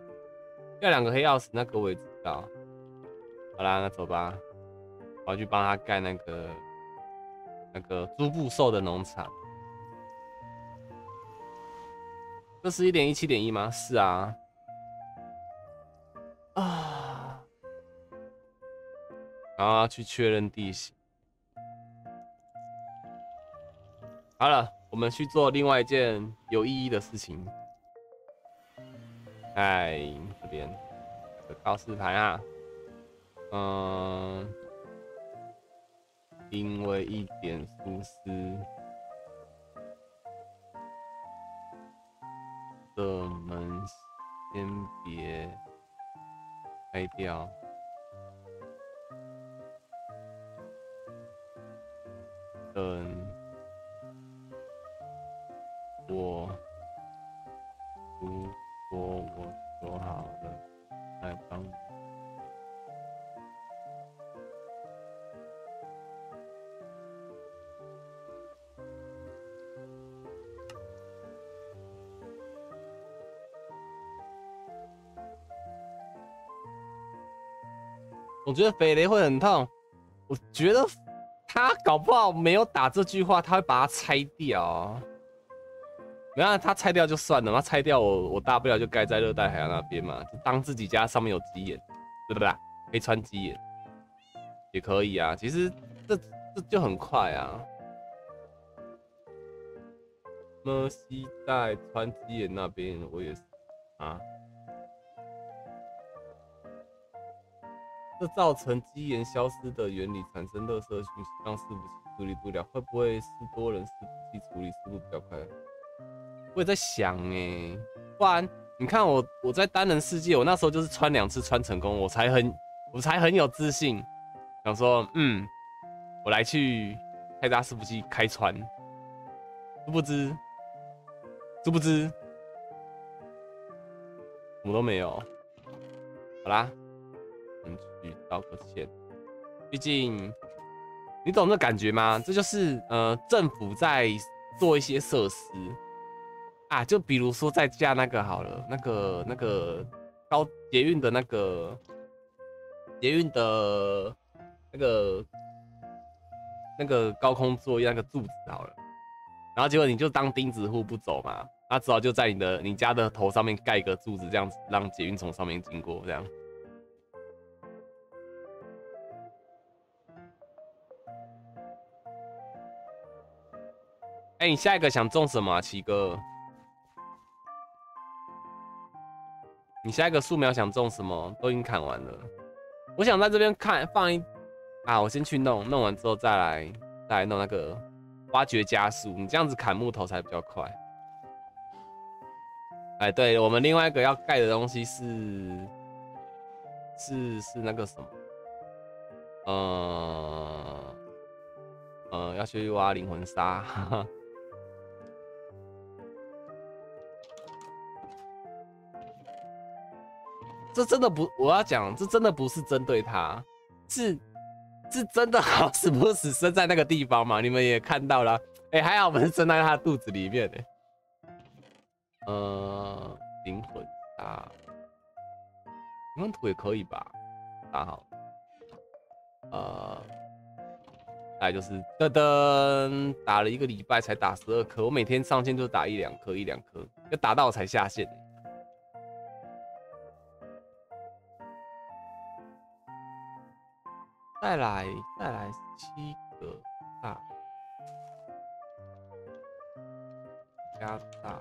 要两个黑曜石，那个我也知道。好啦，那走吧，我要去帮他盖那个那个猪布兽的农场。这是一点一七点一吗？是啊。啊，然后要去确认地形。好了，我们去做另外一件有意义的事情。哎，这边告示牌啊，嗯，因为一点疏失，的门先别开掉，我觉得肥雷会很痛，我觉得他搞不好没有打这句话，他会把它拆掉。没有，他拆掉就算了，他拆掉我我大不了就盖在热带海洋那边嘛，就当自己家上面有鸡眼，对不对？可以穿鸡眼，也可以啊。其实这这就很快啊。么西在穿鸡眼那边，我也啊。这造成基岩消失的原理产生热射讯息，让伺服器处理不了，会不会是多人伺服器处理速度比较快？我也在想哎，不然你看我我在单人世界，我那时候就是穿两次穿成功，我才很我才很有自信，想说嗯，我来去泰达伺服器开穿，殊不知，殊不知，什么都没有。好啦，去道个歉，毕竟你懂这感觉吗？这就是呃政府在做一些设施。啊，就比如说在架那个好了，那个那个高捷运的那个捷运的那个那个高空作业那个柱子好了，然后结果你就当钉子户不走嘛，那只好就在你的你家的头上面盖一个柱子，这样子让捷运从上面经过，这样。哎，你下一个想种什么啊，奇哥？你下一个树苗想种什么？都已经砍完了。我想在这边看放一啊，我先去弄，弄完之后再来再来弄那个挖掘加速。你这样子砍木头才比较快。哎，对我们另外一个要盖的东西是是是那个什么？呃呃，要去挖灵魂沙。这真的不，我要讲，这真的不是针对他，是是真的好死不死生在那个地方嘛？你们也看到了，哎，还好我们生在他肚子里面的。呃，灵魂啊，灵魂土也可以吧？打好，呃，来就是噔噔，打了一个礼拜才打十二颗，我每天上线就打一两颗，一两颗，要打到我才下线。再来，再来七个大，加大，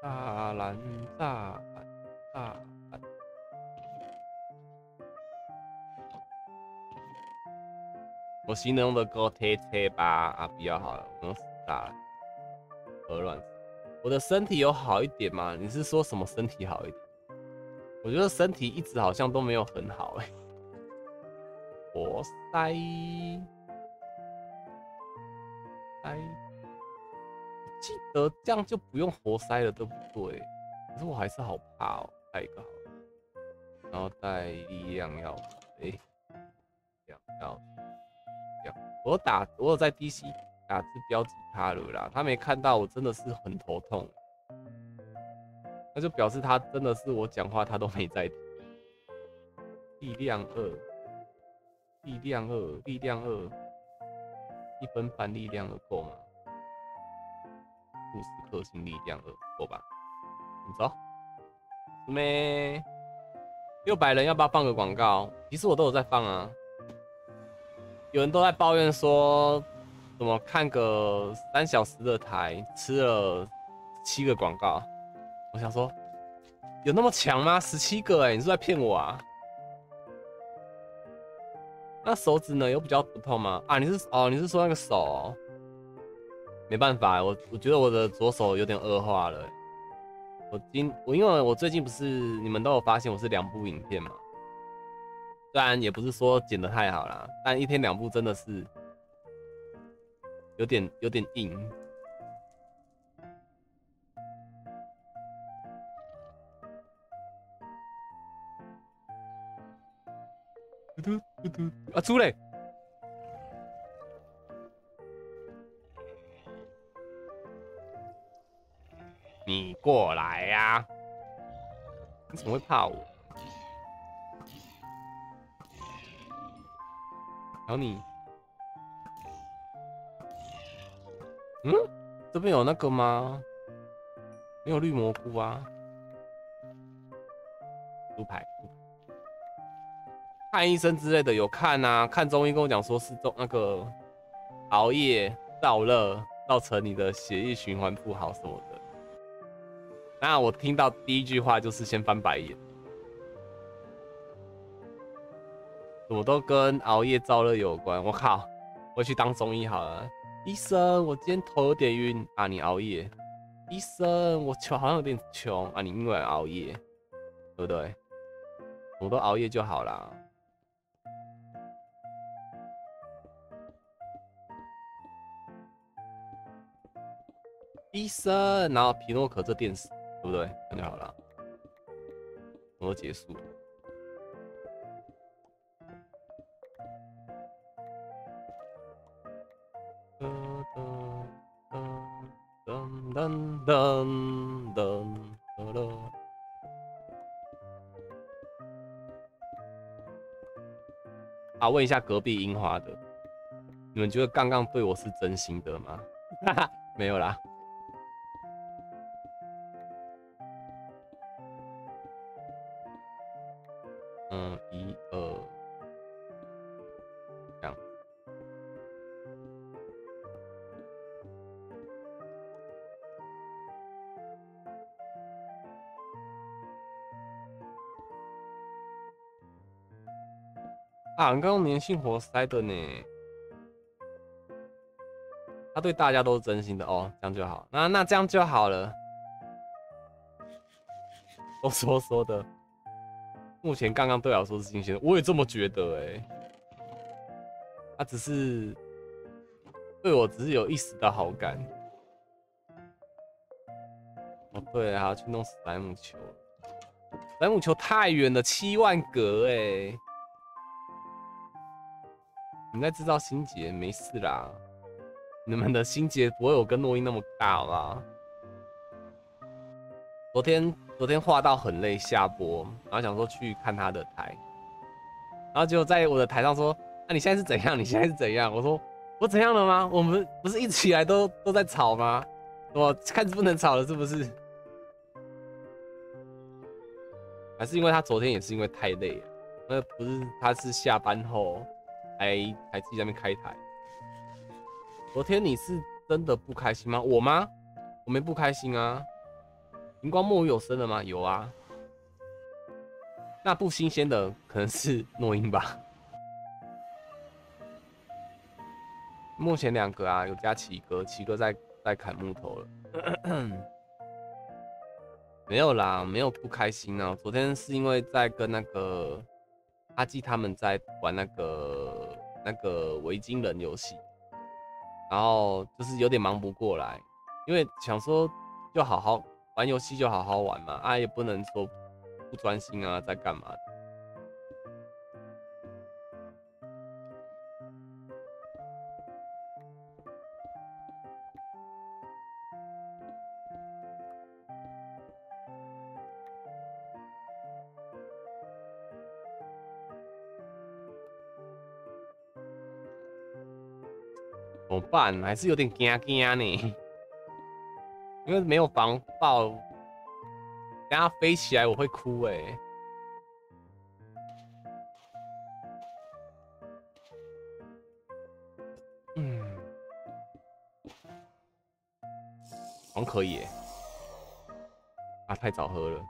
大蓝大大蓝。我形容的够贴切吧？啊，比较好了，我用死大了，鹅卵。我的身体有好一点吗？你是说什么身体好一点？我觉得身体一直好像都没有很好哎。活塞，塞，记得这样就不用活塞了，对不对？可是我还是好怕哦，带一个好，然后带力量药，哎，两药。我打，我有在 DC 打字标记他了啦，他没看到，我真的是很头痛。那就表示他真的是我讲话他都没在听。力量二，力量二，力量二，一分半力量二够吗？五十克星力量二够吧？你走，没？六百人要不要放个广告？其实我都有在放啊。有人都在抱怨说，怎么看个三小时的台吃了七个广告？我想说，有那么强吗？十七个哎，你是在骗我啊？那手指呢？有比较不痛吗？啊，你是哦，你是说那个手？没办法，我我觉得我的左手有点恶化了。我今我因为我最近不是你们都有发现我是两部影片嘛？虽然也不是说剪得太好啦，但一天两部真的是有点有点硬。嘟嘟嘟啊，出来！你过来呀！你怎么会怕我？找你，嗯，这边有那个吗？没有绿蘑菇啊。猪排，看医生之类的有看啊？看中医跟我讲说是中那个熬夜燥热造成你的血液循环不好什么的。那我听到第一句话就是先翻白眼。我都跟熬夜燥热有关。我靠，我去当中医好了。医生，我今天头有点晕啊，你熬夜。医生，我穷好像有点穷啊，你因为熬夜，对不对？我都熬夜就好啦。医生，然后皮诺可这电视，对不对？那就好了，我都结束了。噔噔。噔噔噔噔！啊，问一下隔壁樱花的，你们觉得刚刚对我是真心的吗？哈哈，没有啦。刚刚粘性活塞的呢，他对大家都是真心的哦，这样就好。那那这样就好了。都说说的，目前刚刚对我来说是新鲜的，我也这么觉得哎。他只是对我只是有一时的好感。哦，对，啊去弄史莱姆球，史莱姆球太远了，七万格哎。你在制造心结，没事啦。你们的心结不会有跟诺伊那么大啦。昨天昨天画到很累，下播，然后想说去看他的台，然后结果在我的台上说：“那你现在是怎样？你现在是怎样？”我说：“我怎样了吗？我们不是一起来都都在吵吗？我看不能吵了，是不是？还是因为他昨天也是因为太累了？那不是他是下班后。”还还自己在那边开台。昨天你是真的不开心吗？我吗？我没不开心啊。荧光墨鱼有生的吗？有啊。那不新鲜的可能是诺音吧。目前两个啊，有加奇哥，奇哥在在砍木头了。没有啦，没有不开心啊。昨天是因为在跟那个阿基他们在玩那个那个围巾人游戏，然后就是有点忙不过来，因为想说就好好玩游戏就好好玩嘛，啊也不能说不专心啊，在干嘛？办？还是有点惊惊呢，因为没有防爆，等下飞起来我会哭哎。嗯，好像可以，啊，太早喝了。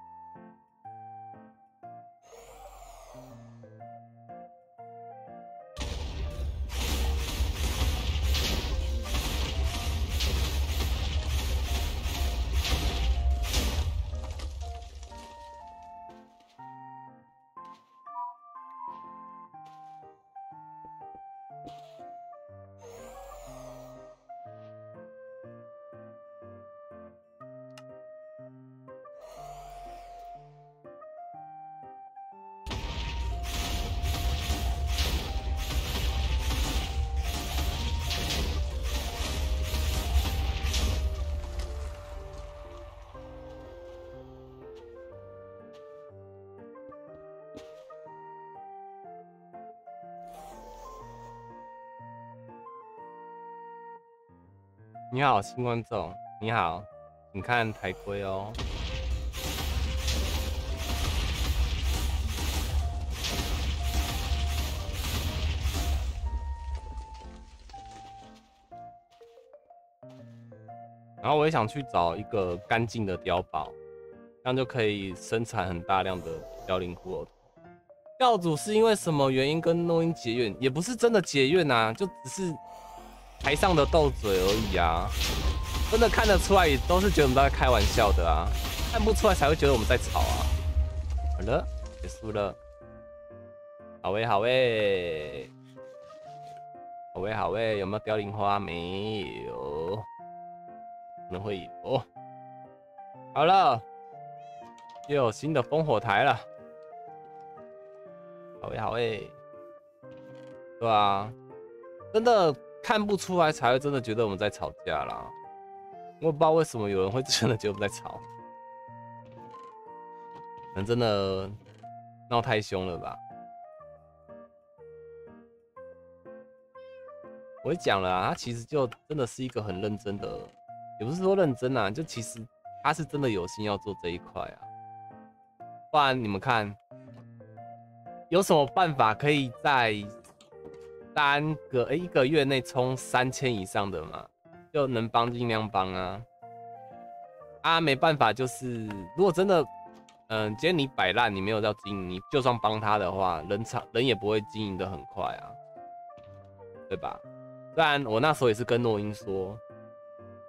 你好，新观众，你好，请看台规哦。然后我也想去找一个干净的碉堡，这样就可以生产很大量的凋零骷髅头。教主是因为什么原因跟诺音结怨？也不是真的结怨呐，就只是。台上的斗嘴而已啊，真的看得出来，都是觉得我们在开玩笑的啊，看不出来才会觉得我们在吵啊。好了，结束了。好喂，好喂，好喂，好喂，有没有凋零花？没有，可能会有。好了，又有新的烽火台了。好喂，好喂，对啊，真的。看不出来才会真的觉得我们在吵架啦。我不知道为什么有人会真的觉得我们在吵，可能真的闹太凶了吧？我也讲了啊，他其实就真的是一个很认真的，也不是说认真啊，就其实他是真的有心要做这一块啊。不然你们看，有什么办法可以在？三个哎，一个月内充三千以上的嘛，就能帮尽量帮啊。啊，没办法，就是如果真的，嗯，今天你摆烂，你没有要经营，你就算帮他的话，人场人也不会经营的很快啊，对吧？虽然我那时候也是跟诺英说，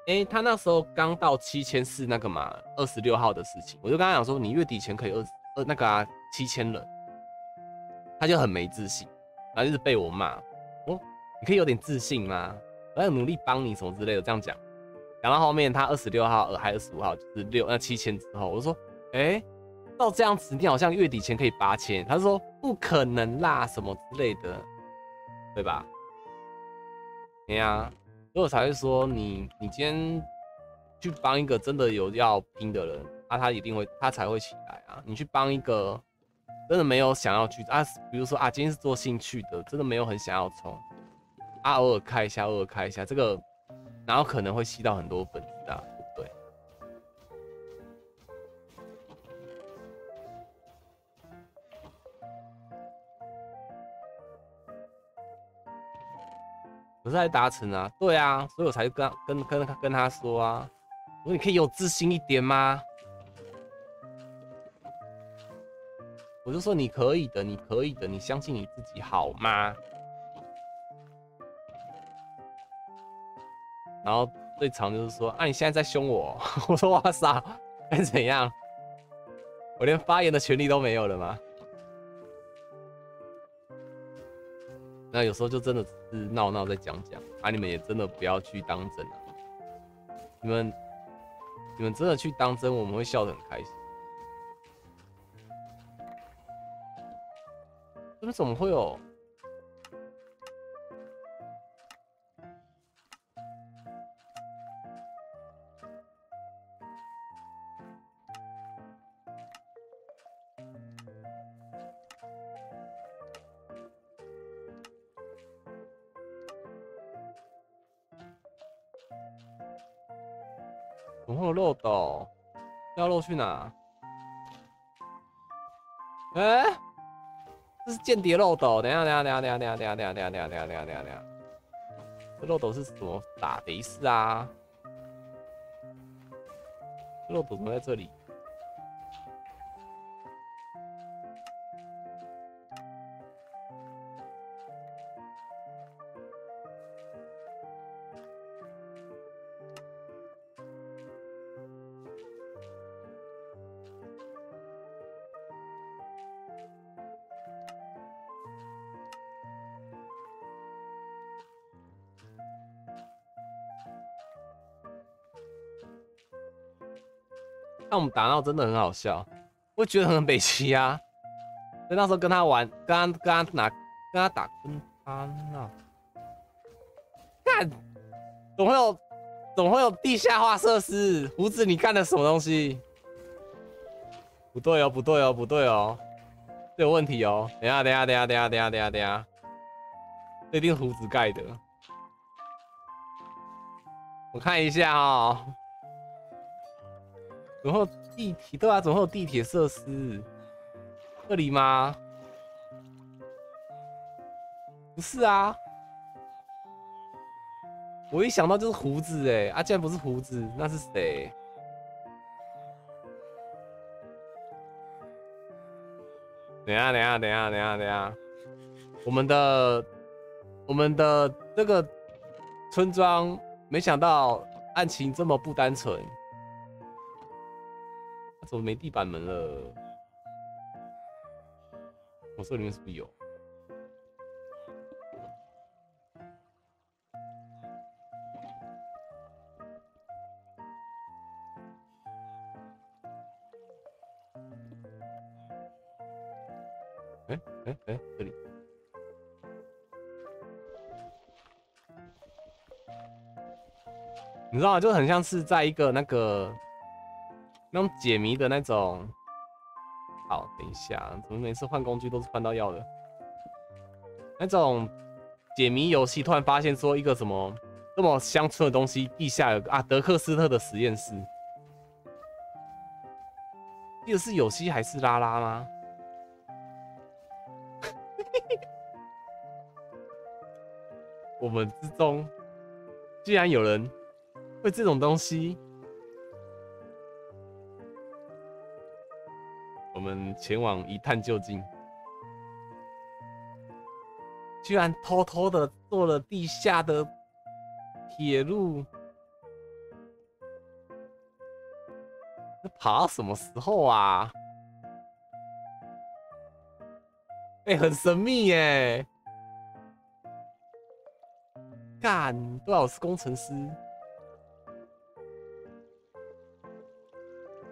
哎，他那时候刚到七千四那个嘛，二十六号的事情，我就跟他讲说，你月底前可以二二那个啊七千人，他就很没自信，然后就是被我骂。你可以有点自信吗？我要努力帮你什么之类的，这样讲。讲到后面，他二十六号，呃，还二十五号，就是六那七千之后，我说，哎，照这样子，你好像月底前可以八千。他说不可能啦，什么之类的，对吧？对呀，所以我才会说你，你今天去帮一个真的有要拼的人，啊，他一定会，他才会起来啊。你去帮一个真的没有想要去啊，比如说啊，今天是做兴趣的，真的没有很想要冲。啊，偶尔开一下，偶尔开一下，这个然后可能会吸到很多粉丝啊，对。不是在达成啊，对啊，所以我才跟跟跟跟他说啊，我说你可以有自信一点吗？我就说你可以的，你可以的，你相信你自己好吗？然后最常就是说，啊，你现在在凶我？我说哇塞，该怎样？我连发言的权利都没有了吗？那有时候就真的是闹闹在讲讲，啊，你们也真的不要去当真啊！你们你们真的去当真，我们会笑得很开心。你们怎么会有？去哪？哎，这是间谍漏斗！等下，等下，等下，等下，等下，等下，等下，等下，等下，等下，等下，等下，这漏斗是怎么打的意思啊？漏斗怎么在这里？那我们打闹真的很好笑，我觉得很北齐啊。所以那时候跟他玩，跟他跟他拿跟他打跟他那，干，总会有总会有地下化设施。胡子，你干的什么东西？不对哦，不对哦，不对哦，这有问题哦。等下，等下，等下，等下，等下，等下，等下，这一定胡子盖的。我看一下啊。怎么有地铁？对啊，怎么有地铁设施？这里吗？不是啊，我一想到就是胡子哎，啊，竟然不是胡子，那是谁？等下，等下，等下，等下，等下，我们的我们的这个村庄，没想到案情这么不单纯。怎么没地板门了？我这里面是不是有？哎哎哎，这里，你知道？就很像是在一个那个。那种解谜的那种，好，等一下，怎么每次换工具都是换到要的？那种解谜游戏突然发现说一个什么这么乡村的东西，地下有个啊德克斯特的实验室，这个是有西还是拉拉吗？我们之中居然有人会这种东西。我们前往一探究竟，居然偷偷的做了地下的铁路，这爬到什么时候啊？哎，很神秘耶！干，多少是工程师？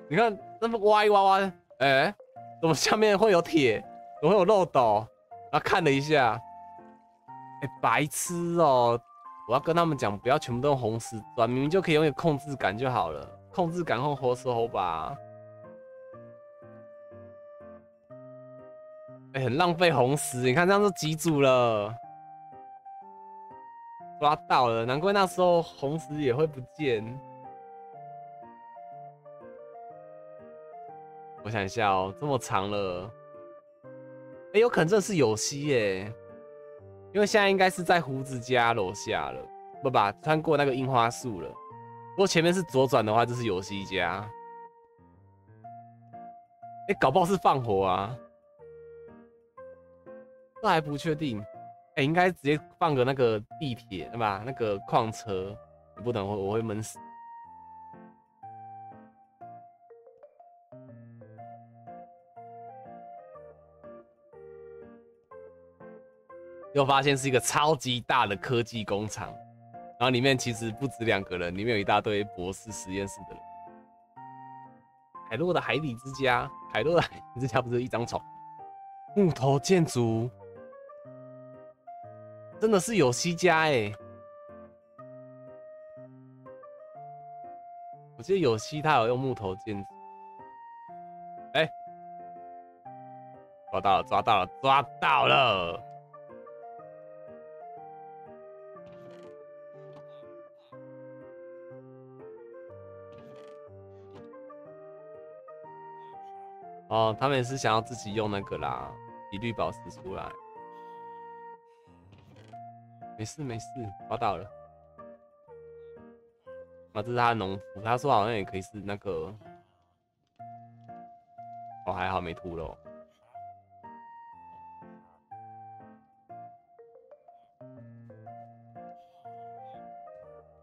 你看，那么歪歪歪。哎，怎么下面会有铁？怎么会有漏斗？啊，看了一下，哎，白痴哦！我要跟他们讲，不要全部都用红石砖，明明就可以拥有控制感就好了，控制感后活石猴吧。哎，很浪费红石，你看这样都几组了，抓到了，难怪那时候红石也会不见。我想一下哦，这么长了，哎，有可能这是有希耶，因为现在应该是在胡子家楼下了，不吧，穿过那个樱花树了。如果前面是左转的话，就是有希家。哎，搞不好是放火啊，这还不确定。哎，应该直接放个那个地铁对吧？那个矿车，不等我我会闷死。又发现是一个超级大的科技工厂，然后里面其实不止两个人，里面有一大堆博士实验室的人。海洛的海底之家，海洛的海底之家不是一张床，木头建筑，真的是有西家哎！我记得有西他有用木头建筑，哎，抓到了，抓到了，抓到了！哦，他们也是想要自己用那个啦，一律宝石出来。没事没事，抓到了。啊，这是他的农夫，他说好像也可以是那个。哦，还好没秃喽。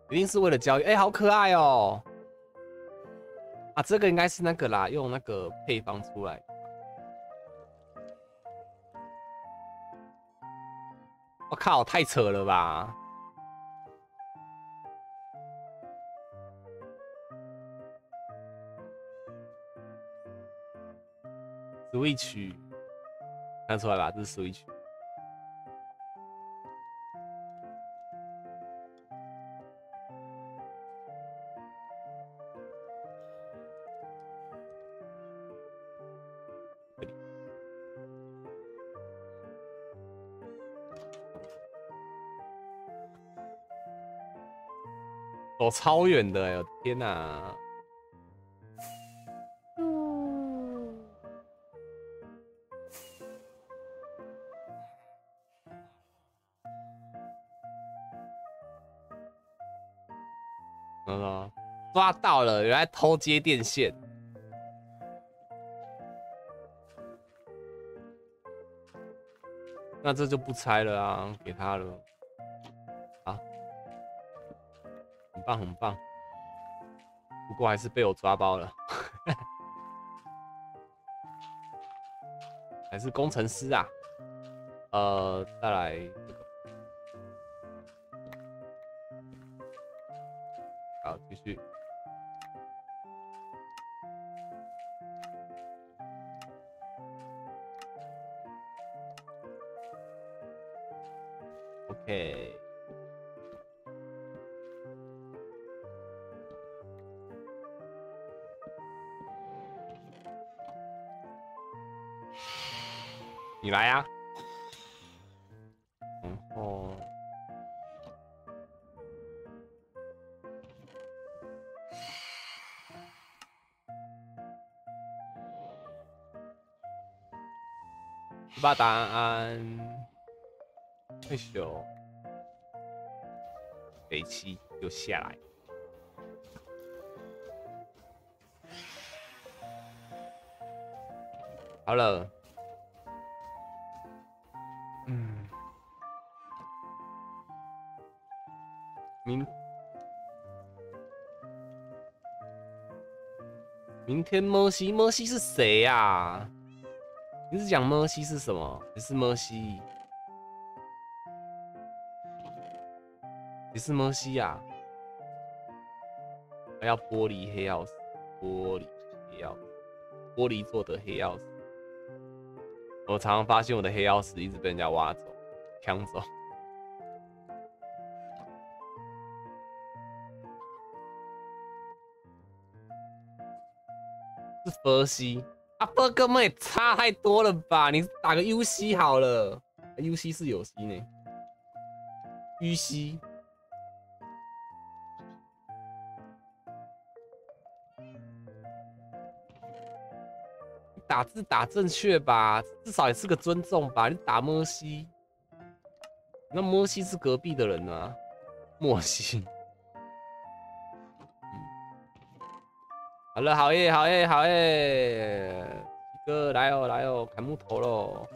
一定是为了交易，哎，好可爱哦。啊，这个应该是那个啦，用那个配方出来。我靠，太扯了吧！Switch，看出来吧？这是 Switch。走超远的哎！天哪！嗯，抓到了，原来偷接电线。那这就不拆了啊，给他了。棒很棒，不过还是被我抓包了。还是工程师啊？呃，再来这个好，继续。把答案退休，北七就下来，好了。嗯明明天摩西摩西是谁呀？你是讲摩西是什么？你是摩西？你是摩西呀？还要玻璃黑曜石，玻璃黑曜石，玻璃做的黑曜石。我常常发现我的黑曜石一直被人家挖走、抢走。是佛西啊，波哥们也差太多了吧？你打个 U C 好了，U C 是有 C 呢，U C 打字打正确吧，至少也是个尊重吧？你打摩西，那摩西是隔壁的人啊，莫西。好了，好耶，好耶，好耶！哥来哦，来哦，砍木头喽！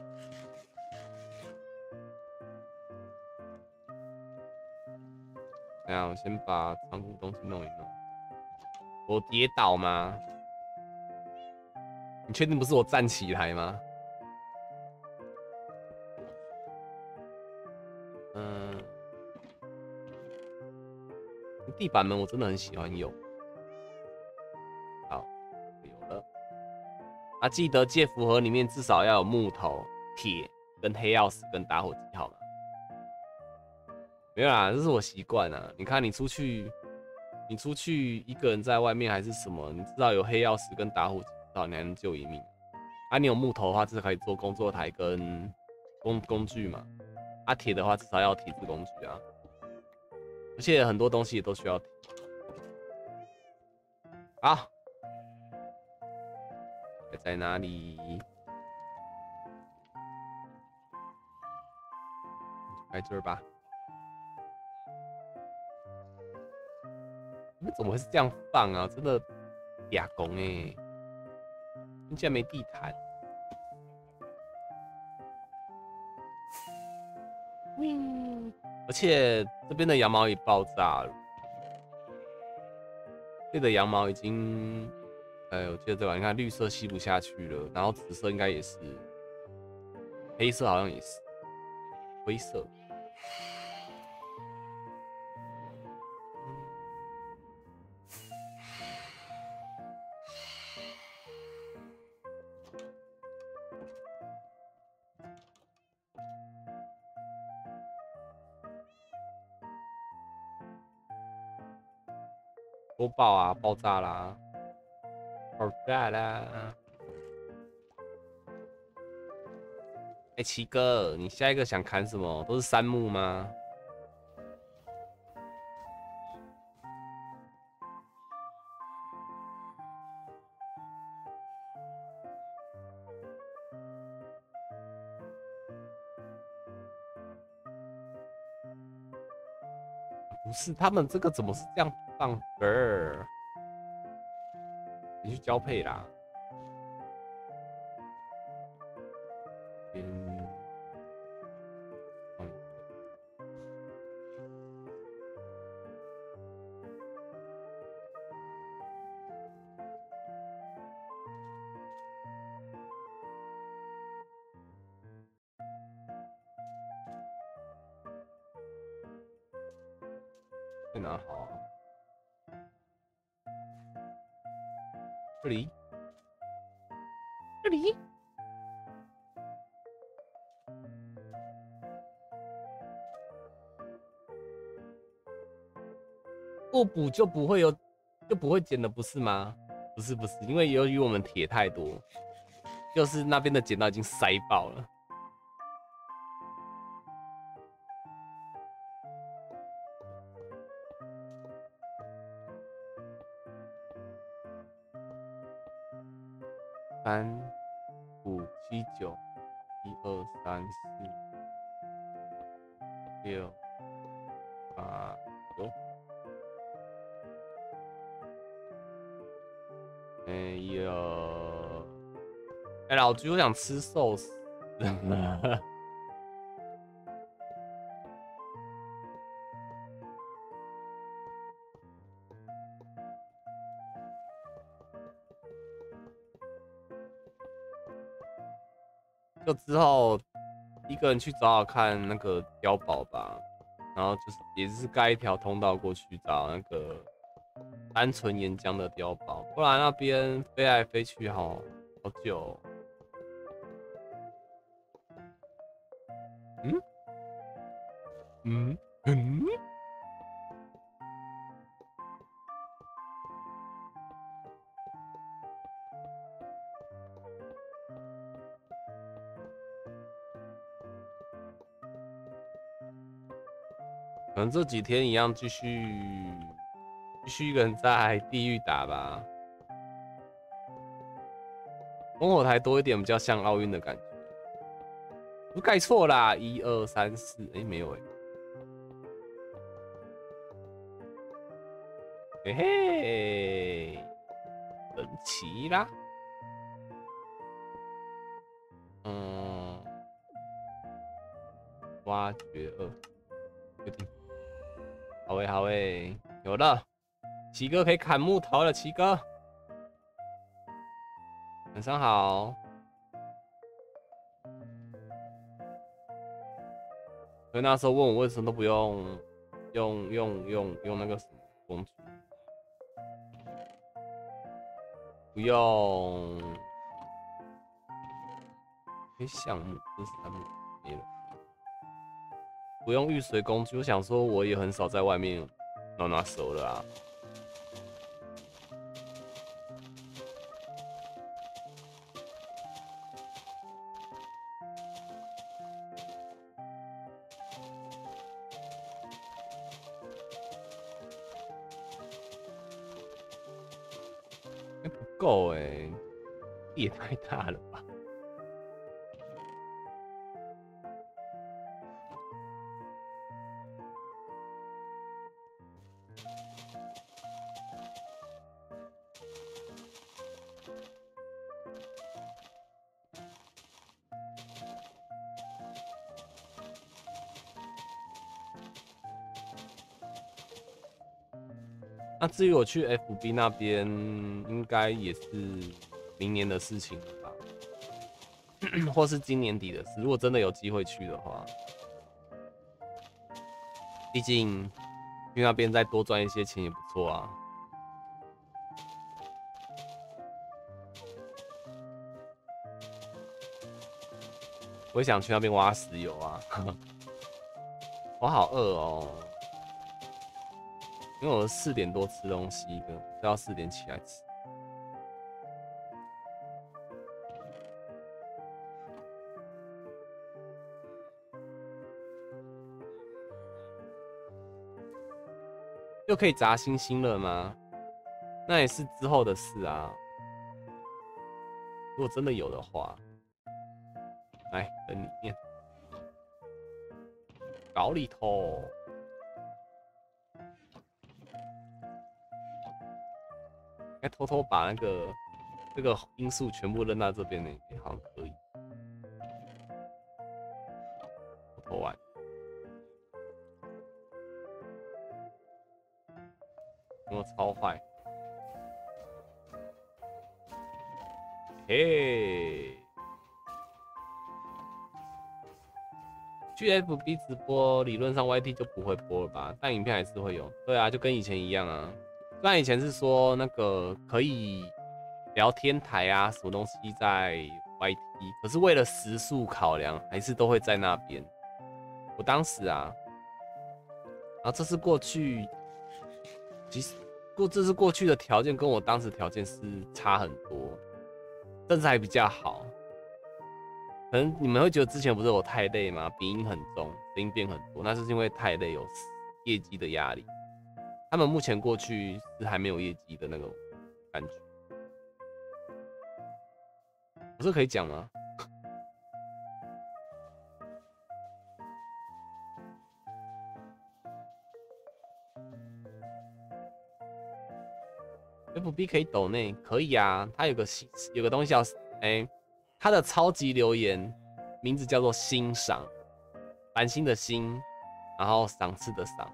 哎呀我先把仓库东西弄一弄。我跌倒吗？你确定不是我站起来吗？嗯，地板门我真的很喜欢用。啊，记得借符盒里面至少要有木头、铁跟黑曜石跟打火机，好吗？没有啦，这是我习惯啊。你看，你出去，你出去一个人在外面还是什么？你知道有黑曜石跟打火机，至少你还能救一命。啊，你有木头的话，至少可以做工作台跟工工具嘛。啊，铁的话至少要铁制工具啊。而且很多东西也都需要铁。好，在哪里？在这儿吧。你们怎么会是这样放啊？真的哑工哎！你竟然没地毯。而且这边的羊毛也爆炸了。这的羊毛已经……哎，我记得对吧？你看绿色吸不下去了，然后紫色应该也是，黑色好像也是，灰色。多爆啊！爆炸啦！爆炸啦！哎，七哥，你下一个想砍什么？都是杉木吗？不是，他们这个怎么是这样？放歌，你去交配啦。补就不会有，就不会剪的，不是吗？不是不是，因为由于我们铁太多，就是那边的剪刀已经塞爆了。哎，老菊，我想吃寿司。就之后一个人去找找看那个碉堡吧，然后就是也是盖一条通道过去找那个。单纯岩浆的碉堡，不然那边飞来飞去，好好久。嗯嗯嗯。可能这几天一样继续。继续一个人在地狱打吧，烽火台多一点比较像奥运的感觉。不盖错啦，一二三四，哎，没有哎，嘿嘿，整齐啦。嗯，挖掘二，确定。好诶好诶，有了，奇哥可以砍木头了，奇哥。晚上好。以那时候问我为什么都不用用用用用那个什么工具，不用。哎，项目这是项目没了。不用玉髓工具，我想说我也很少在外面拿拿手了啊。至于我去 FB 那边，应该也是明年的事情了吧，或是今年底的事。如果真的有机会去的话，毕竟去那边再多赚一些钱也不错啊。我也想去那边挖石油啊，我好饿哦。因为我四点多吃东西的，都要四点起来吃。又可以砸星星了吗？那也是之后的事啊。如果真的有的话，来等你念。搞里头。该偷偷把那个这个因素全部扔到这边呢，好像可以。偷偷玩，我超坏。嘿，去 FB 直播，理论上 YT 就不会播了吧？但影片还是会有。对啊，就跟以前一样啊。虽然以前是说那个可以聊天台啊，什么东西在 YT，可是为了时速考量，还是都会在那边。我当时啊，啊，这是过去，其实过这是过去的条件，跟我当时条件是差很多，但是还比较好。可能你们会觉得之前不是我太累吗？鼻音很重，声音变很多，那是因为太累，有业绩的压力。他们目前过去是还没有业绩的那种感觉，我这可以讲吗？F B 可以抖内可以啊，它有个有个东西叫哎，它的超级留言名字叫做欣赏，繁星的星，然后赏赐的赏。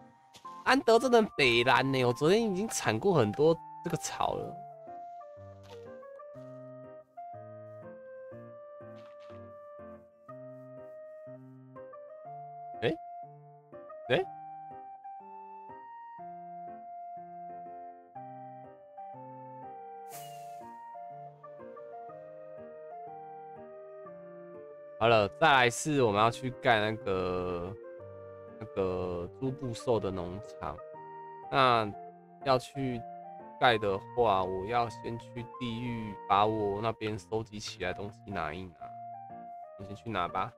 安德真的北蓝呢，我昨天已经铲过很多 这个草了。哎，哎，好了，再来是我们要去盖那个。那个朱布兽的农场，那要去盖的话，我要先去地狱把我那边收集起来东西拿一拿。我先去拿吧。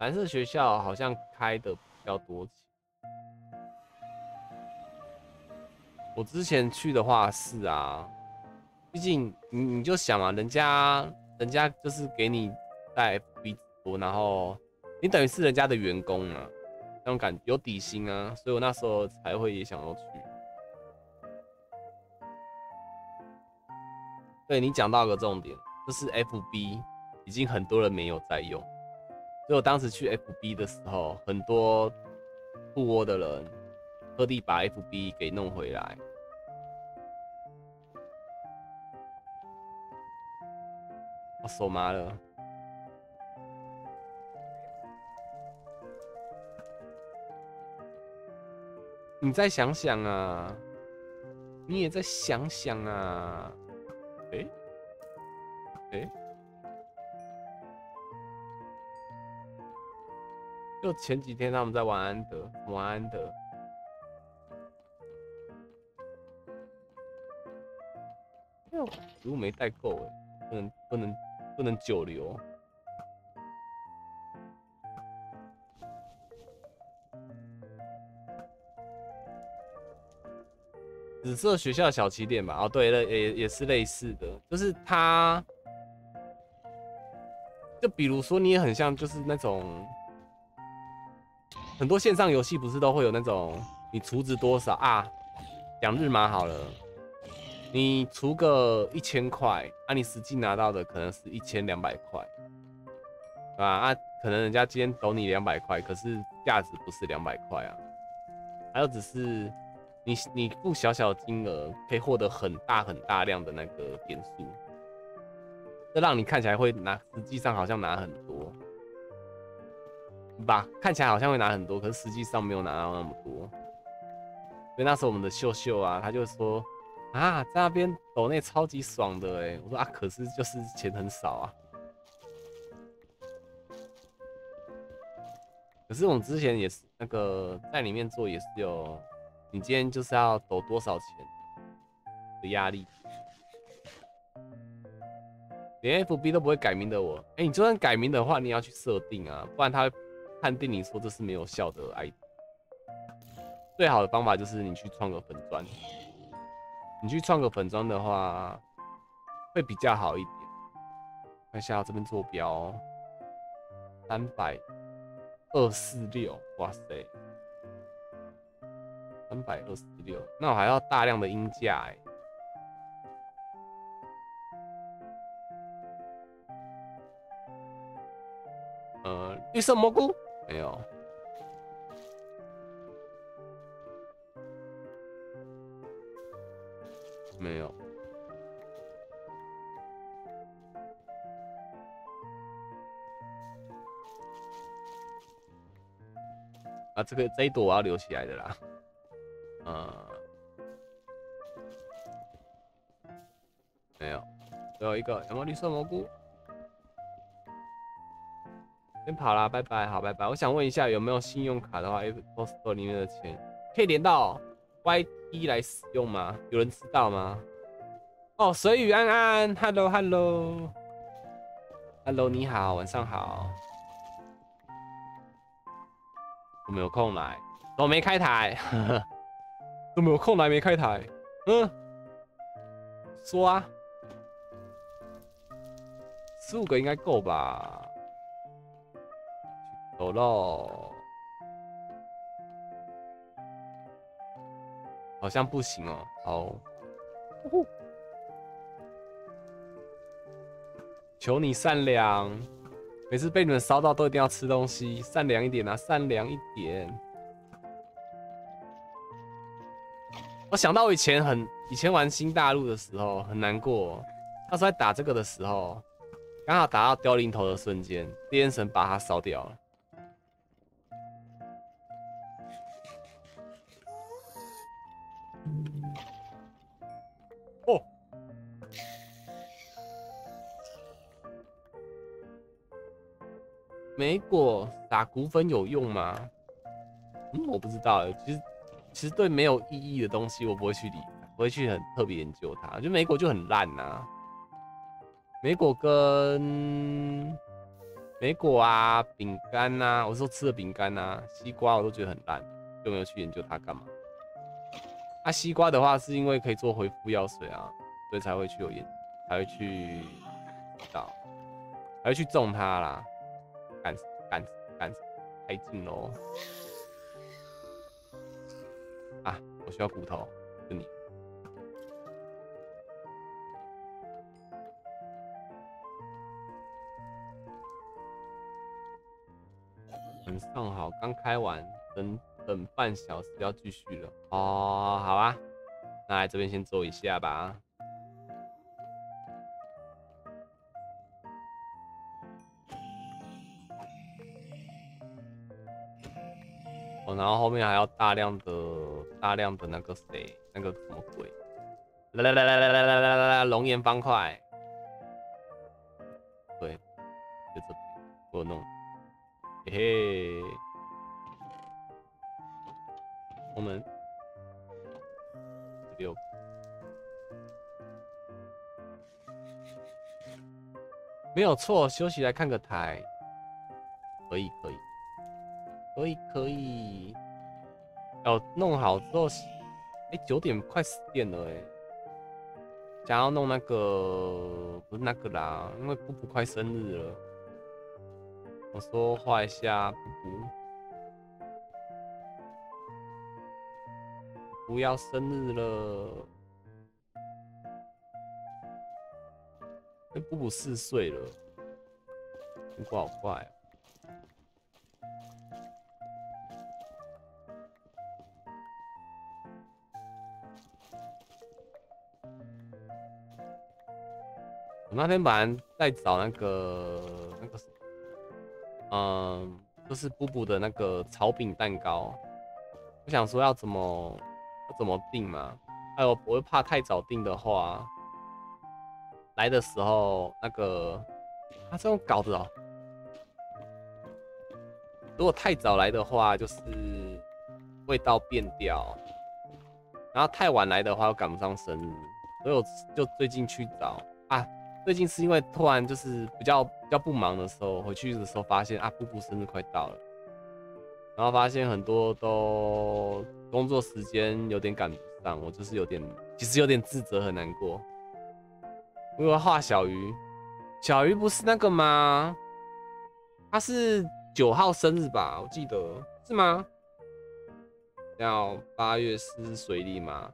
蓝色学校好像开的比较多。我之前去的话是啊，毕竟你你就想嘛，人家人家就是给你带 B 直播，然后。你等于是人家的员工啊，那种感有底薪啊，所以我那时候才会也想要去。对你讲到个重点，就是 FB 已经很多人没有在用，所以我当时去 FB 的时候，很多兔窝的人，特地把 FB 给弄回来。我手麻了。你再想想啊，你也再想想啊，哎，哎，就前几天他们在玩安德，玩安德，哟，食物没带够哎，不能不能不能久留。紫色学校小起点吧，哦，对了，也也是类似的，就是它，就比如说你也很像，就是那种很多线上游戏不是都会有那种你储值多少啊，两日码好了，你储个一千块，啊，你实际拿到的可能是一千两百块，对吧？啊，可能人家今天抖你两百块，可是价值不是两百块啊，还有只是。你你付小小金额，可以获得很大很大量的那个点数，这让你看起来会拿，实际上好像拿很多，吧？看起来好像会拿很多，可是实际上没有拿到那么多。所以那时候我们的秀秀啊，他就说啊，在那边抖内超级爽的哎，我说啊，可是就是钱很少啊。可是我们之前也是那个在里面做也是有。你今天就是要抖多少钱的压力，连 FB 都不会改名的我，哎，你就算改名的话，你要去设定啊，不然他会判定你说这是没有效的 ID。最好的方法就是你去创个粉砖，你去创个粉砖的话会比较好一点。看一下这边坐标，三百二四六，哇塞！三百二十六，那我还要大量的音价哎。呃，绿色蘑菇没有，没有。啊，这个这一朵我要留起来的啦。呃，没有，只有一个有没有绿色蘑菇？先跑啦，拜拜，好，拜拜。我想问一下，有没有信用卡的话，Apple Store 里面的钱可以连到 YT 来使用吗？有人知道吗？哦，随雨安安，Hello，Hello，Hello，你好，晚上好。我没有空来，我没开台。呵呵都没有空来，没开台。嗯，说啊，十五个应该够吧？走喽，好像不行哦。好，求你善良，每次被你们烧到都一定要吃东西，善良一点啊，善良一点。我想到我以前很以前玩新大陆的时候很难过，那时候在打这个的时候，刚好打到凋零头的瞬间，天神把它烧掉了。哦，梅果打骨粉有用吗？嗯，我不知道，其实。其实对没有意义的东西，我不会去理，不会去很特别研究它。就梅果就很烂呐，梅果跟梅果啊，饼干呐，我说吃的饼干呐，西瓜我都觉得很烂，就没有去研究它干嘛。啊，西瓜的话是因为可以做回复药水啊，所以才会去有研，才会去找，还会去种它啦，干干干太近喽。我需要骨头，是你。晚上好，刚开完，等等半小时要继续了。哦，好啊，那来这边先坐一下吧。哦，然后后面还要大量的、大量的那个谁，那个什么鬼？来来来来来来来来来，龙岩方块。对，就这边给我弄。嘿嘿，我们六没有错，休息来看个台，可以可以可以可以。要弄好之后，哎，九点快十点了哎，想要弄那个不是那个啦，因为布布快生日了。我说画一下布布，不要生日了。那布布四岁了，布布好快。我那天本来在找那个那个。嗯，就是布布的那个草饼蛋糕，我想说要怎么要怎么订嘛？哎呦，我又怕太早订的话，来的时候那个他这种搞的哦。如果太早来的话，就是味道变掉；然后太晚来的话，又赶不上生日，所以我就最近去找啊。最近是因为突然就是比较比较不忙的时候，回去的时候发现啊，布布生日快到了，然后发现很多都工作时间有点赶不上，我就是有点其实有点自责很难过。我要画小鱼，小鱼不是那个吗？他是九号生日吧？我记得是吗？要八月是水里吗？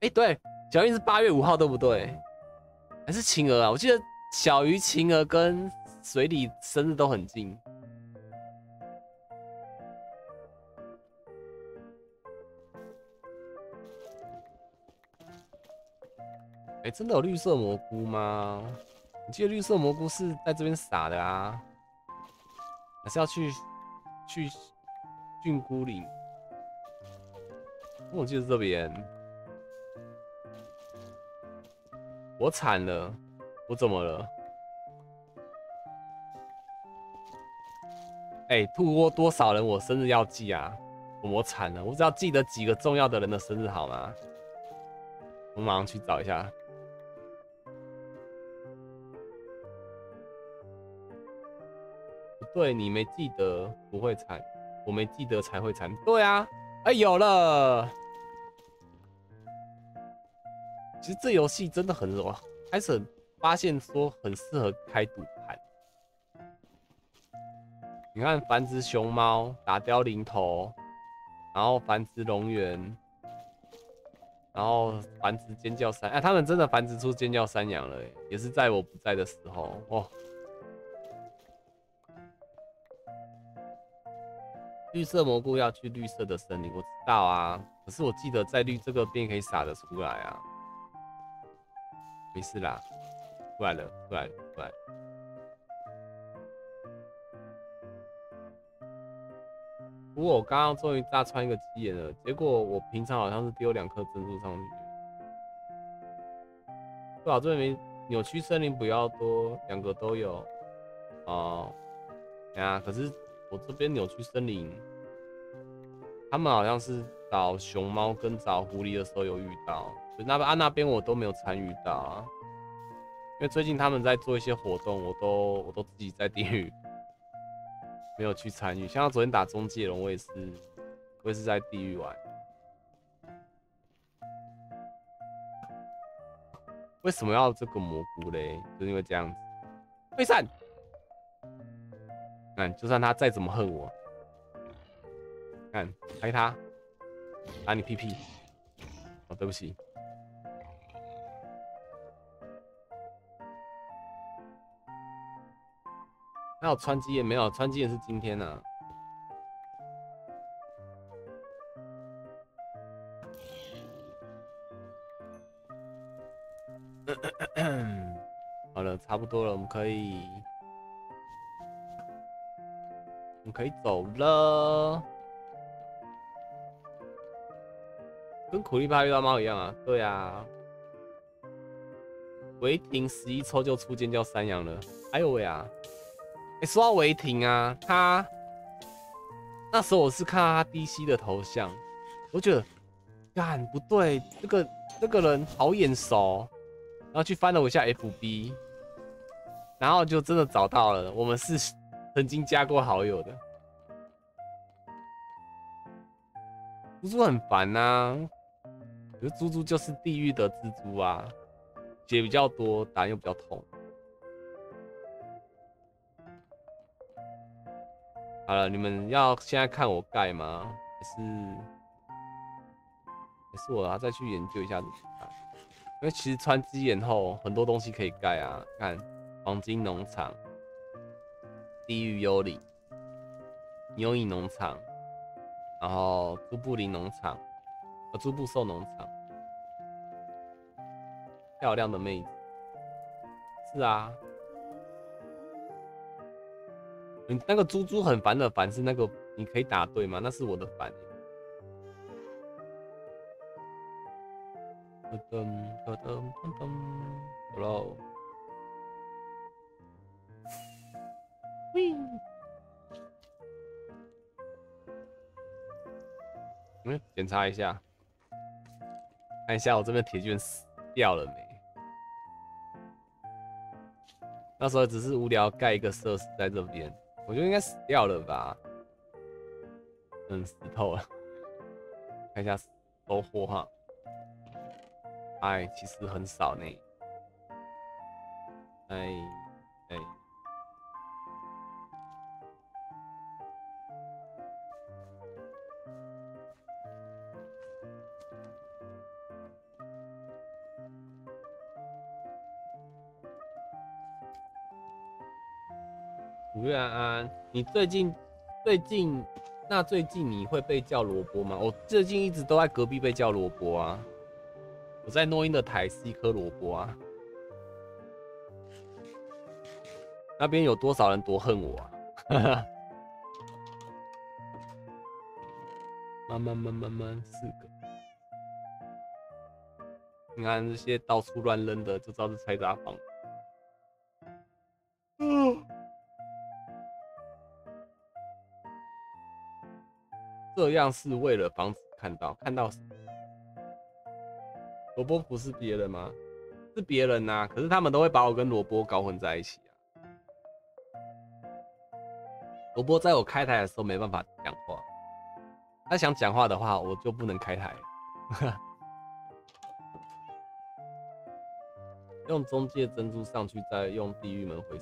哎，对，小鱼是八月五号，对不对？还是晴儿啊！我记得小鱼、晴儿跟水里生日都很近。哎，真的有绿色蘑菇吗？我记得绿色蘑菇是在这边撒的啊，还是要去去菌菇林？我记得这边。我惨了，我怎么了？哎，兔窝多少人？我生日要记啊！我惨了，我只要记得几个重要的人的生日好吗？我马上去找一下。不对，你没记得不会惨，我没记得才会惨。对啊，哎，有了。其实这游戏真的很弱，开始发现说很适合开赌盘。你看繁殖熊猫、打凋零头，然后繁殖龙源，然后繁殖尖叫山，哎，他们真的繁殖出尖叫山羊了，也是在我不在的时候哦。绿色蘑菇要去绿色的森林，我知道啊，可是我记得在绿这个边可以撒得出来啊。没事啦，出来了，出来了，出来。不过我刚刚终于炸穿一个鸡眼了，结果我平常好像是丢两颗珍珠上去。不好，这边扭曲森林比较多，两个都有。哦，呀，可是我这边扭曲森林，他们好像是找熊猫跟找狐狸的时候有遇到。那边啊，那边我都没有参与到啊，因为最近他们在做一些活动，我都我都自己在地狱，没有去参与。像昨天打中介龙，我也是，我也是在地狱玩。为什么要这个蘑菇嘞？就是因为这样子。退散。看，就算他再怎么恨我，看拍他，打你屁屁。哦，对不起。要穿击也没有穿击也是今天呢 好了差不多了我们可以我们可以走了。跟苦力怕遇到猫一样啊对呀我一十一抽就出尖叫山羊了哎呦喂呀哎，说到违停啊，他那时候我是看他 DC 的头像，我觉得，干不对，这个这个人好眼熟，然后去翻了我一下 FB，然后就真的找到了，我们是曾经加过好友的。猪猪很烦呐，可是猪猪就是地狱的蜘蛛啊。血比较多，打又比较痛。好了，你们要现在看我盖吗？还是还是我要再去研究一下怎么盖？因为其实穿鸡眼后很多东西可以盖啊。看黄金农场、地狱幽灵、牛影农场，然后朱布林农场、呃朱布兽农场。漂亮的妹子，是啊，你那个猪猪很烦的烦是那个，你可以答对吗？那是我的烦。噔噔噔噔噔，Hello，喂，嗯，检查一下，看一下我这边铁卷死掉了没？那时候只是无聊盖一个设施在这边，我觉得应该死掉了吧。嗯，死透了。看一下收获哈，哎，其实很少呢。哎，哎。月安安，你最近最近那最近你会被叫萝卜吗？我最近一直都在隔壁被叫萝卜啊。我在诺音的台是一颗萝卜啊。那边有多少人多恨我啊？慢慢慢慢慢四个。你看这些到处乱扔的，就知道是拆杂房。这样是为了防止看到看到萝卜不是别人吗？是别人呐，可是他们都会把我跟萝卜搞混在一起啊。萝卜在我开台的时候没办法讲话，他想讲话的话，我就不能开台。用中介珍珠上去，再用地狱门回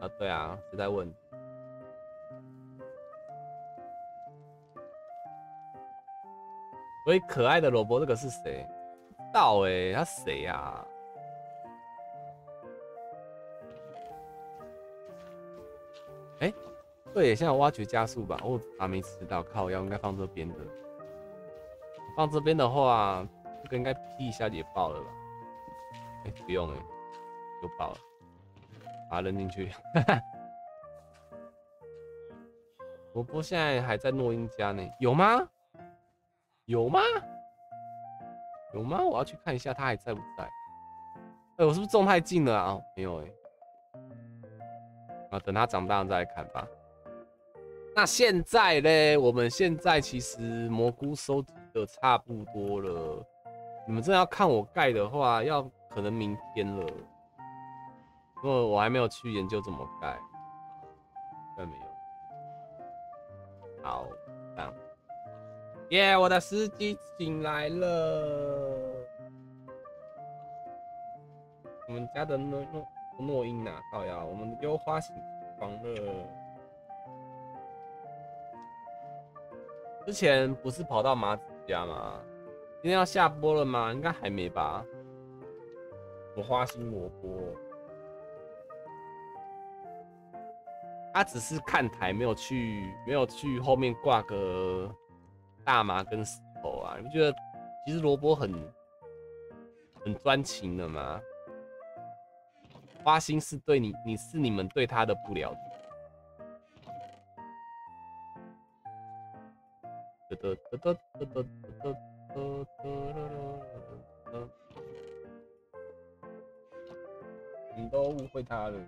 啊？对啊，谁在问？所以可爱的萝卜，这个是谁？道哎，他谁呀？哎，对，现在挖掘加速吧。我还没吃到，靠，要应该放这边的。放这边的话，这个应该劈一下也爆了吧？哎，不用哎，就爆了。把它扔进去。萝卜现在还在诺英家呢，有吗？有吗？有吗？我要去看一下他还在不在。哎，我是不是种太近了啊？没有哎。啊，等他长大再来看吧。那现在嘞？我们现在其实蘑菇收集的差不多了。你们真要看我盖的话，要可能明天了，因为我还没有去研究怎么盖。看没有？耶！我的司机醒来了。我们家的诺诺诺音拿到呀，我们优花醒床了。之前不是跑到马子家吗？今天要下播了吗？应该还没吧。我花心萝卜，他只是看台，没有去，没有去后面挂个。大麻跟石头啊，你不觉得其实萝卜很很专情的吗？花心是对你，你是你们对他的不了解。得得得得得得得得得，你都误会他了。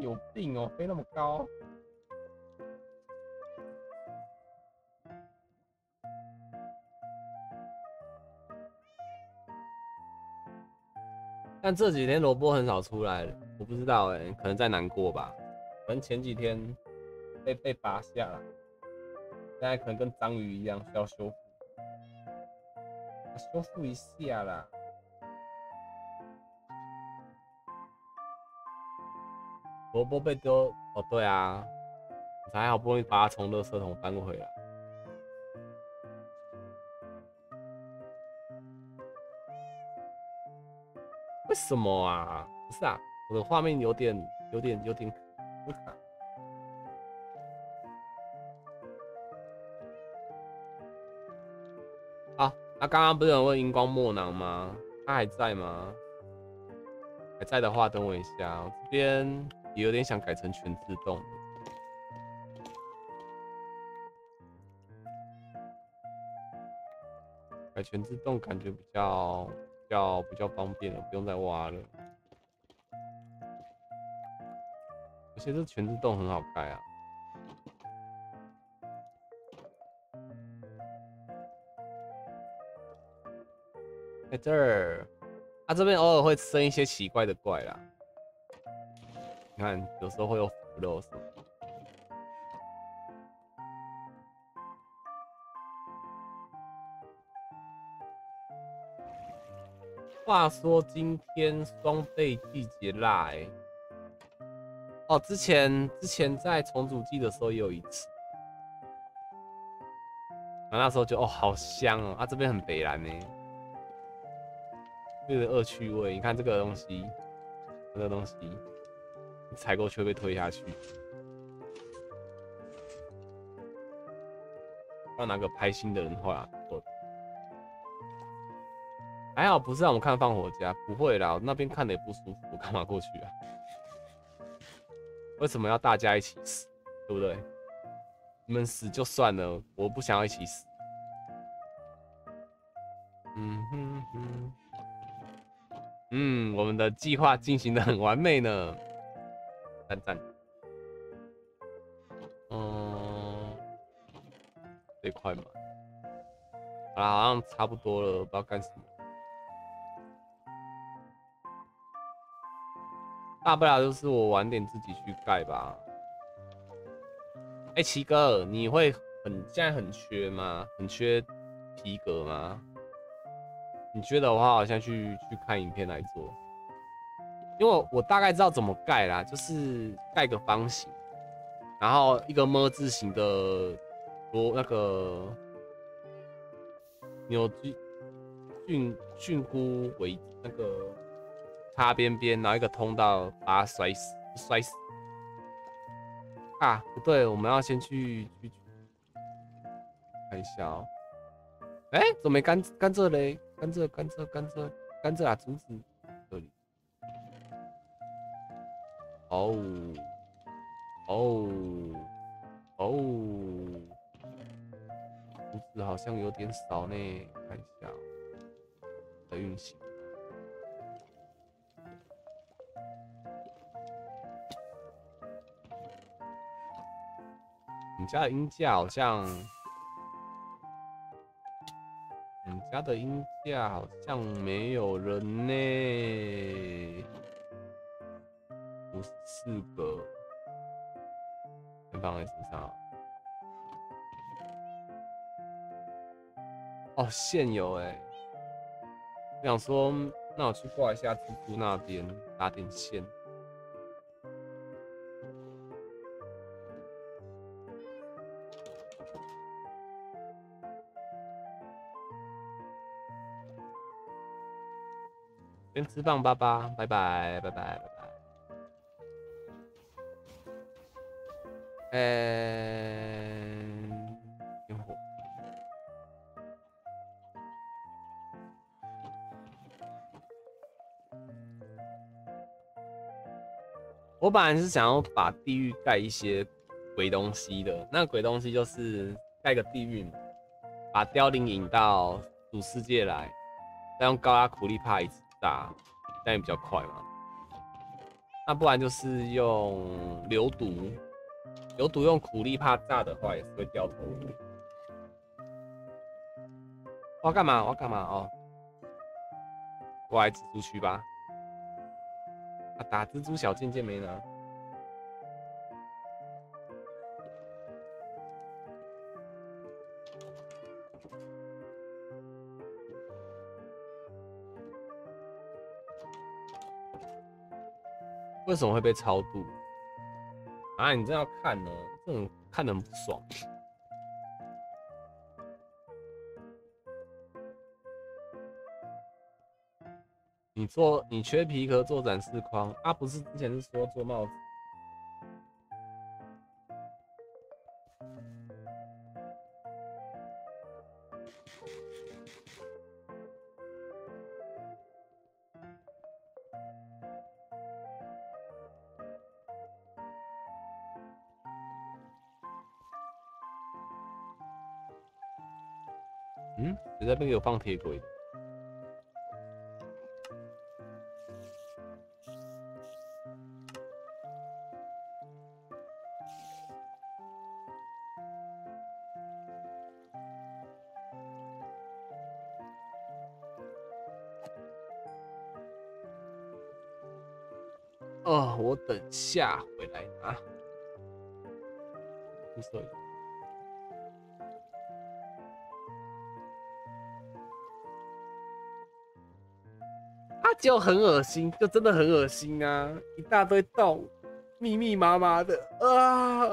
有病哦，飞那么高。但这几天萝卜很少出来，我不知道哎，可能在难过吧。可能前几天被被拔下了，现在可能跟章鱼一样需要修复，修复一下啦。萝卜被丢哦，对啊，我才好不容易把它从垃圾桶搬回来。为什么啊？不是啊，我的画面有点、有点、有点卡。好，那刚刚不是有问荧光墨囊吗？他还在吗？还在的话，等我一下，我这边。也有点想改成全自动，改全自动感觉比较比较比较方便了，不用再挖了。而且这全自动很好开啊！在这儿，它这边偶尔会生一些奇怪的怪啦。看，有时候会有腐肉什么。话说今天双倍季节辣哎，哦，之前之前在重组季的时候也有一次，啊，那时候就哦好香哦，啊这边很北蓝呢，有点恶趣味。你看这个东西，这个东西。采购却被推下去。要哪个拍心的人画？我还好，不是让我们看放火家，不会啦，那边看的也不舒服，我干嘛过去啊？为什么要大家一起死？对不对？你们死就算了，我不想要一起死。嗯哼哼，嗯，我们的计划进行的很完美呢。赞赞，嗯，这块嘛，好了，好像差不多了，不知道干什么，大不了就是我晚点自己去盖吧。哎，奇哥，你会很现在很缺吗？很缺皮革吗？你缺的话，我现在去去看影片来做。因为我大概知道怎么盖啦，就是盖个方形，然后一个么字形的螺那个扭矩菌菌菇为那个插边边，然后一个通道把它摔死摔死。啊，不对，我们要先去去看一下哦。哎，怎么没甘甘蔗嘞？甘蔗甘蔗甘蔗甘蔗啊，竹子哦，哦，哦，数字好像有点少呢，看一下的运行。你家的音架好像，你家的音架好像没有人呢。四个，先放在身上。哦，线有哎，我想说，那我去挂一下蜘蛛那边，打点线。先吃饭吧吧，拜拜拜拜拜拜。嗯，烟火。我本来是想要把地狱盖一些鬼东西的，那鬼东西就是盖个地狱，把凋零引到主世界来，再用高压苦力怕一次。打，但也比较快嘛。那不然就是用流毒，有毒用苦力怕炸的话也是会掉头。我要干嘛？我要干嘛？哦，过来蜘蛛区吧。啊，打蜘蛛小剑剑没拿。为什么会被超度？啊，你真要看呢？这种看的很不爽。你做，你缺皮壳做展示框啊？不是之前是说做帽子？边有放铁轨。哦，我等下回来拿。你说。就很恶心，就真的很恶心啊！一大堆洞，密密麻麻的啊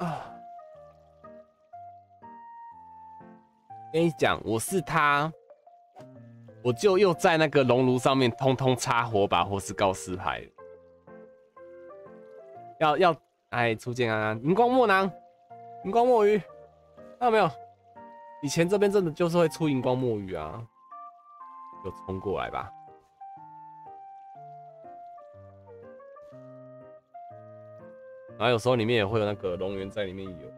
啊！跟你讲，我是他，我就又在那个熔炉上面通通插火把或是告示牌。要要，哎，初见啊！荧光墨囊，荧光墨鱼，看到没有？以前这边真的就是会出荧光墨鱼啊。就冲过来吧，然后有时候里面也会有那个龙源在里面游，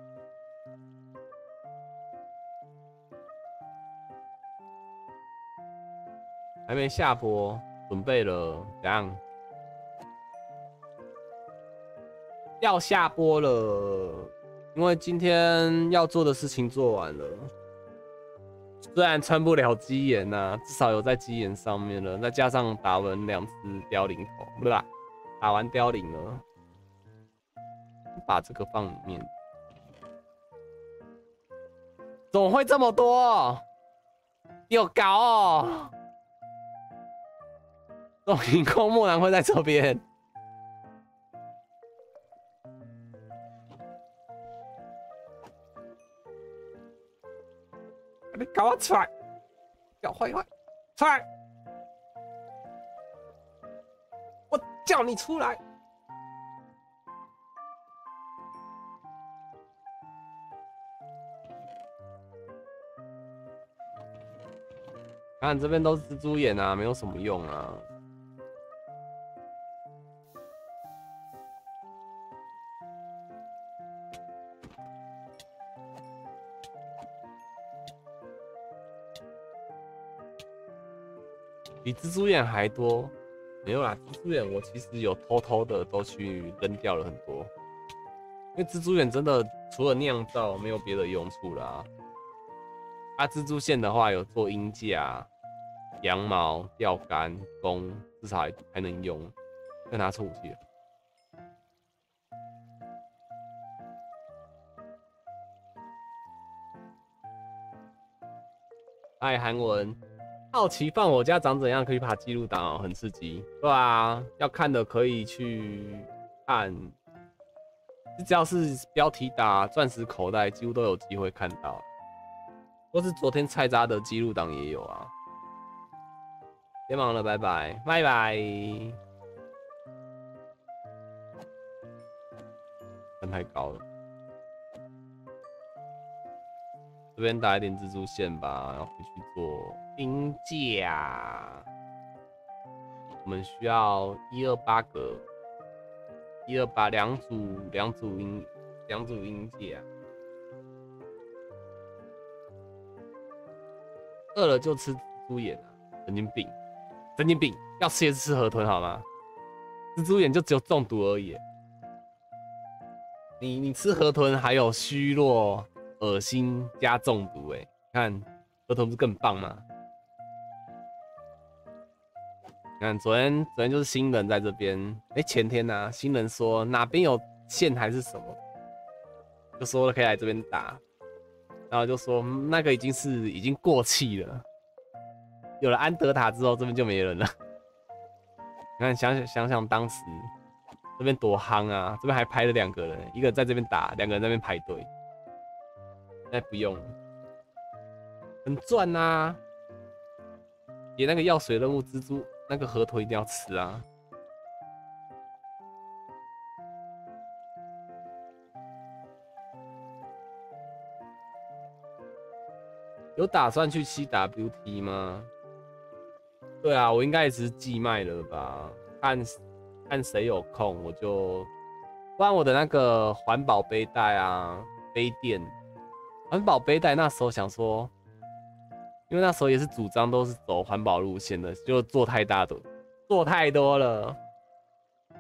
还没下播，准备了，怎样？要下播了，因为今天要做的事情做完了。虽然穿不了鸡眼呐，至少有在鸡眼上面了。再加上打完两只凋零头，不是，打完凋零了，把这个放里面。怎么会这么多？有搞哦！龙影空木兰会在这边。你搞我出来！要坏坏，出来！我叫你出来！看这边都是蜘蛛眼啊，没有什么用啊。比蜘蛛眼还多，没有啦。蜘蛛眼我其实有偷偷的都去扔掉了很多，因为蜘蛛眼真的除了酿造没有别的用处啦。啊，蜘蛛线的话有做鹰架，羊毛、钓竿、弓，至少还还能用。再拿出武器了。爱韩文，好奇放我家长怎样？可以爬记录档哦，很刺激。对啊，要看的可以去看。只要是标题打钻石口袋，几乎都有机会看到。或是昨天菜渣的记录档也有啊。别忙了，拜拜，拜拜。分太高了，这边打一点蜘蛛线吧，然后回去做兵甲。我们需要一二八个。一二八两组两组鹰两组鹰界啊，饿了就吃蜘蛛眼啊，神经病，神经病，要吃也是吃河豚好吗？蜘蛛眼就只有中毒而已，你你吃河豚还有虚弱、恶心加中毒哎，看河豚不是更棒吗？看，昨天昨天就是新人在这边，哎，前天呢，新人说哪边有线还是什么，就说了可以来这边打，然后就说那个已经是已经过气了，有了安德塔之后，这边就没人了。你看，想想想想当时这边多夯啊，这边还拍了两个人，一个在这边打，两个人在那边排队。现在不用了，很赚呐，也那个药水任务蜘蛛。那个河豚一定要吃啊！有打算去七 WT 吗？对啊，我应该也是寄卖了吧？看看谁有空，我就不然我的那个环保背带啊，杯垫，环保背带那时候想说。因为那时候也是主张都是走环保路线的，就做太大的，做太多了。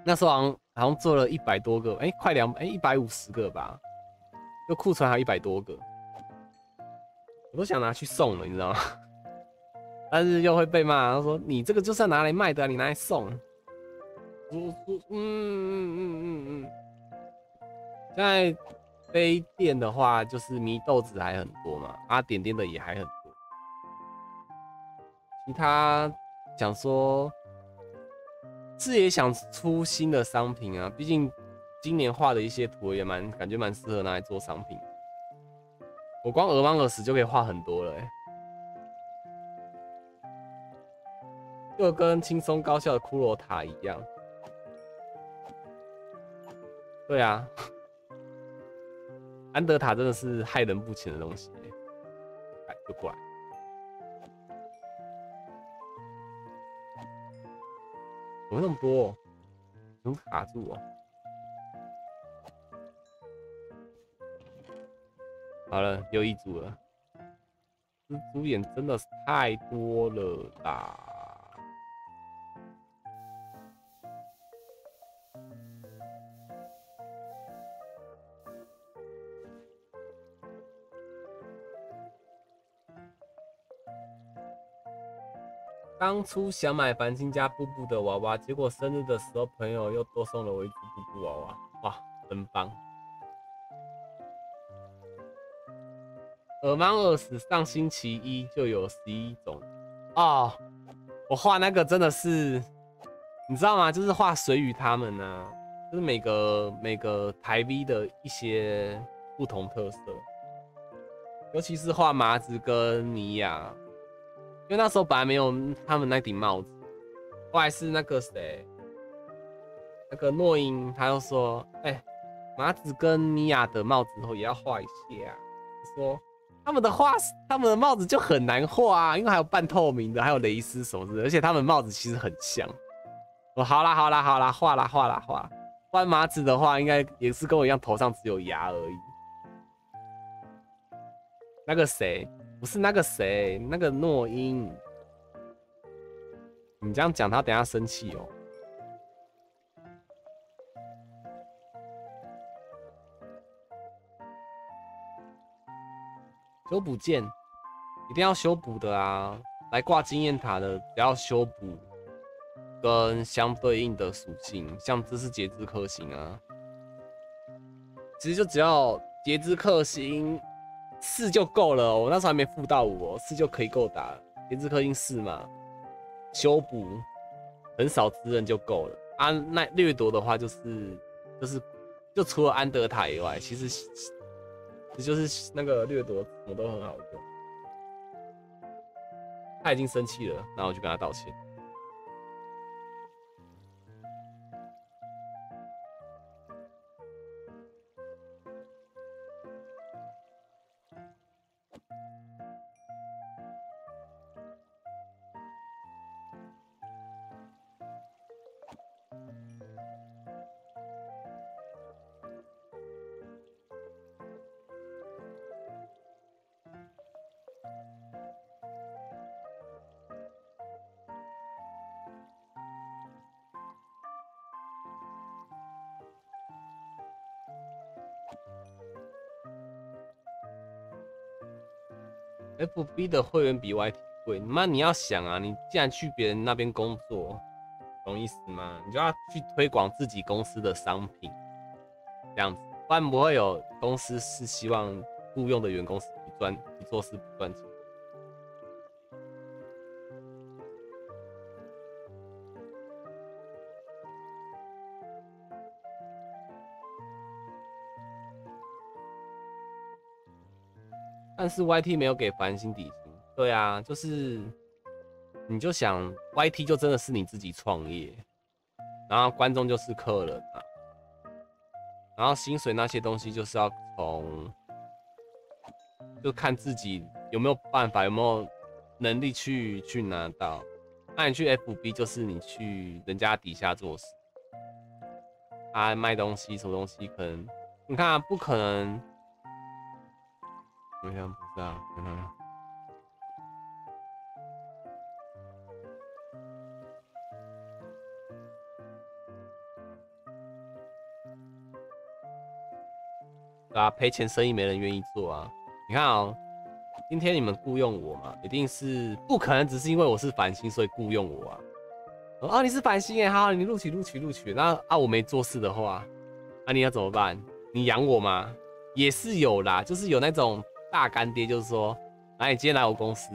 那时候好像好像做了一百多个，哎，快两哎一百五十个吧，就库存还有一百多个，我都想拿去送了，你知道吗？但是又会被骂，他说你这个就是要拿来卖的，你拿来送。嗯嗯嗯嗯嗯嗯。现在杯垫的话，就是迷豆子还很多嘛，啊点点的也还很多。其他想说，是也想出新的商品啊。毕竟今年画的一些图也蛮感觉蛮适合拿来做商品。我光鹅芒耳石就可以画很多了，哎，就跟轻松高效的骷髅塔一样。对啊，安德塔真的是害人不浅的东西，哎，就怪。怎么那么多？怎么卡住哦！好了，又一组了。蜘蛛眼真的是太多了啦！当初想买繁星家布布的娃娃，结果生日的时候朋友又多送了我一只布布娃娃，哇，真棒！耳芒耳死上星期一就有十一种哦，我画那个真的是，你知道吗？就是画水与他们呢，就是每个每个台 V 的一些不同特色，尤其是画麻子跟尼亚。因为那时候本来没有他们那顶帽子，后来是那个谁，那个诺英，他又说，哎，麻子跟尼亚的帽子后也要画一下。说他们的画，他们的帽子就很难画啊，因为还有半透明的，还有蕾丝什么的，而且他们帽子其实很像。我好啦好啦好啦，画啦画啦画。画麻子的话，应该也是跟我一样，头上只有牙而已。那个谁？不是那个谁，那个诺英。你这样讲，他等下生气哦。修补剑，一定要修补的啊！来挂经验塔的，只要修补跟相对应的属性，像这是节制克星啊，其实就只要节制克星四就够了。我那时候还没付到五哦，四就可以够打。节制克星四嘛，修补很少滋润就够了。啊，那掠夺的话就是就是就除了安德塔以外，其实这就是那个掠夺什么都很好用。他已经生气了，然后我就跟他道歉。F B 的会员比 Y T 贵，妈你要想啊，你既然去别人那边工作，懂意思吗？你就要去推广自己公司的商品，这样子，不然不会有公司是希望雇佣的员工是不赚不做事不赚钱。是 Y T 没有给繁星底薪，对啊，就是你就想 Y T 就真的是你自己创业，然后观众就是客人啊，然后薪水那些东西就是要从就看自己有没有办法，有没有能力去去拿到。那你去 F B 就是你去人家底下做事，他卖东西什么东西可能你看，不可能。没想啊，看看。啊，赔钱生意没人愿意做啊！你看啊，今天你们雇佣我嘛，一定是不可能只是因为我是繁星所以雇佣我啊。哦，你是繁星哎，好，你录取录取录取。那啊，我没做事的话，那你要怎么办？你养我吗？也是有啦，就是有那种。大干爹就是说，来，你今天来我公司，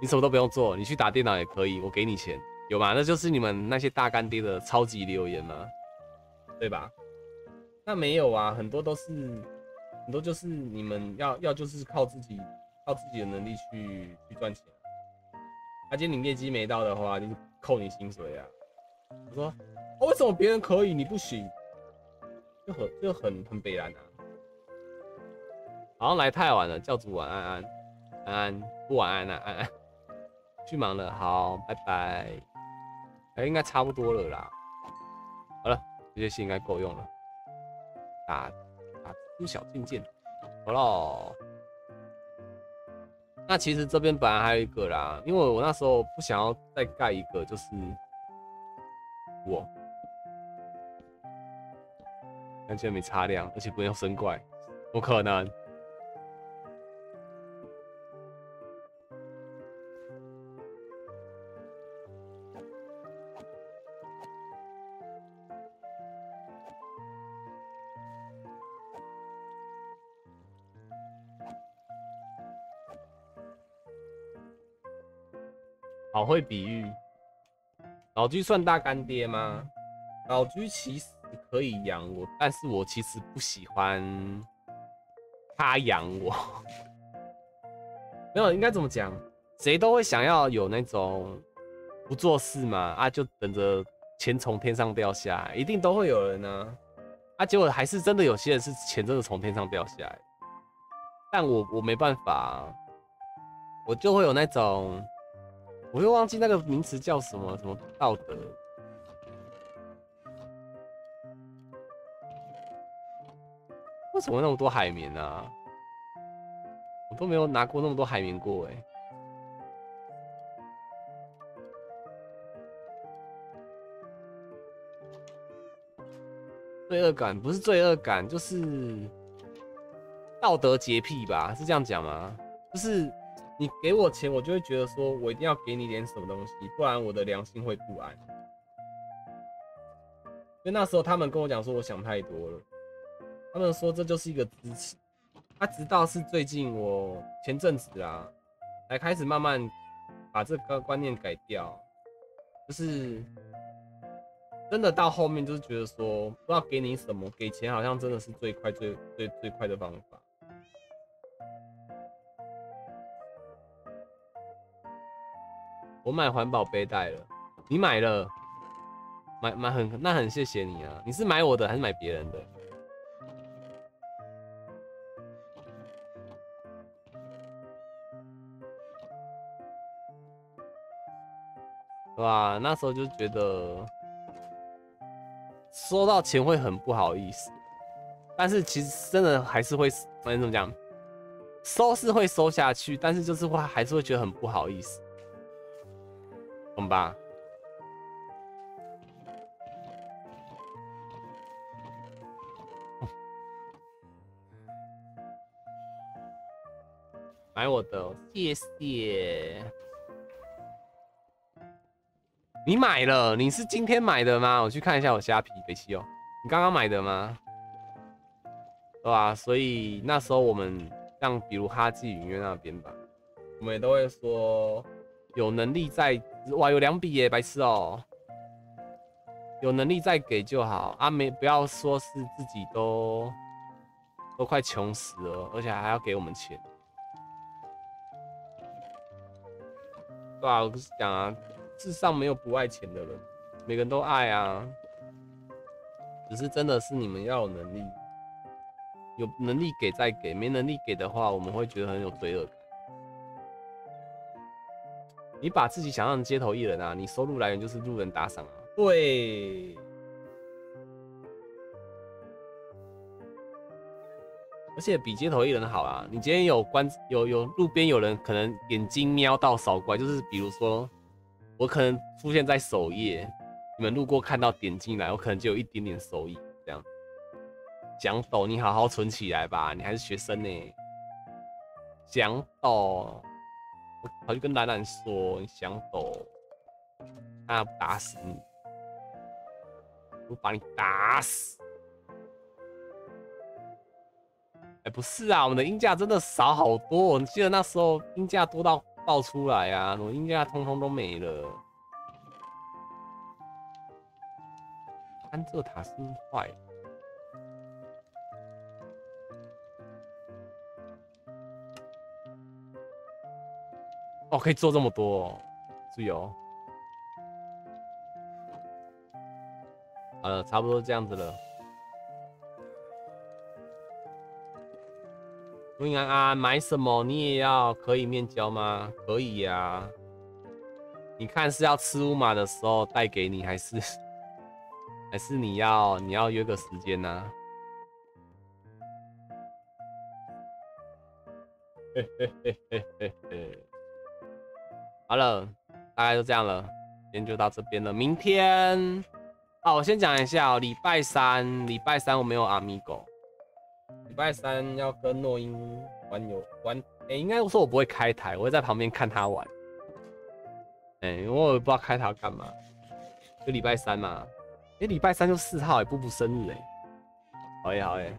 你什么都不用做，你去打电脑也可以，我给你钱，有吗？那就是你们那些大干爹的超级留言吗？对吧？那没有啊，很多都是，很多就是你们要要就是靠自己，靠自己的能力去去赚钱。那今天你业绩没到的话，就扣你薪水啊。我说，为什么别人可以你不行？就很就很很悲然啊。好像来太晚了，教主晚安安安安不晚安啊安安去忙了，好拜拜，哎应该差不多了啦，好了这些信应该够用了，打打出小进件，好喽。那其实这边本来还有一个啦，因为我那时候不想要再盖一个，就是我，完全没擦亮，而且不用升怪，不可能。会比喻，老居算大干爹吗？老居其实可以养我，但是我其实不喜欢他养我。没有，应该怎么讲？谁都会想要有那种不做事嘛，啊，就等着钱从天上掉下来，一定都会有人呢。啊，结果还是真的有些人是钱真的从天上掉下来，但我我没办法，我就会有那种。我又忘记那个名词叫什么？什么道德？为什么那么多海绵啊？我都没有拿过那么多海绵过哎。罪恶感不是罪恶感，就是道德洁癖吧？是这样讲吗？就是你给我钱，我就会觉得说我一定要给你点什么东西，不然我的良心会不安。因为那时候他们跟我讲说，我想太多了。他们说这就是一个支持。他直到是最近我前阵子啊，才开始慢慢把这个观念改掉，就是真的到后面就是觉得说，不知道给你什么，给钱好像真的是最快、最最最快的方法。我买环保背带了，你买了，买买很那很谢谢你啊！你是买我的还是买别人的？对吧？那时候就觉得收到钱会很不好意思，但是其实真的还是会，反正怎么讲，收是会收下去，但是就是会还是会觉得很不好意思。懂吧？买我的，谢谢。你买了？你是今天买的吗？我去看一下我虾皮，北七哦。你刚刚买的吗？对吧？所以那时候我们像比如哈记影院那边吧，我们也都会说有能力再。哇，有两笔耶，白痴哦！有能力再给就好啊，没不要说是自己都都快穷死了，而且还要给我们钱。对啊，我是讲啊，世上没有不爱钱的人，每个人都爱啊，只是真的是你们要有能力，有能力给再给，没能力给的话，我们会觉得很有罪恶感。你把自己想象街头艺人啊，你收入来源就是路人打赏啊。对，而且比街头艺人好啊。你今天有关有有路边有人可能眼睛瞄到扫过来，就是比如说我可能出现在首页，你们路过看到点进来，我可能就有一点点收益这样。蒋斗，你好好存起来吧，你还是学生呢。蒋斗。我跑去跟兰兰说：“你想走，他打死你，我把你打死。”哎，不是啊，我们的音价真的少好多。我记得那时候音价多到爆出来啊，我音价通通都没了。安这塔是坏。哦，可以做这么多，哦自由。好了，差不多这样子了。温安安，买什么？你也要可以面交吗？可以呀。你看是要吃乌马的时候带给你，还是还是你要你要约个时间呢？嘿嘿嘿嘿嘿嘿。好了，大概就这样了，今天就到这边了。明天，好，我先讲一下哦。礼拜三，礼拜三我没有阿米狗。礼拜三要跟诺英玩游玩，哎，应该说我不会开台，我会在旁边看他玩。哎，因为我也不知道开台要干嘛。就礼拜三嘛，哎，礼拜三就四号，哎，布布生日，哎，好耶，好耶。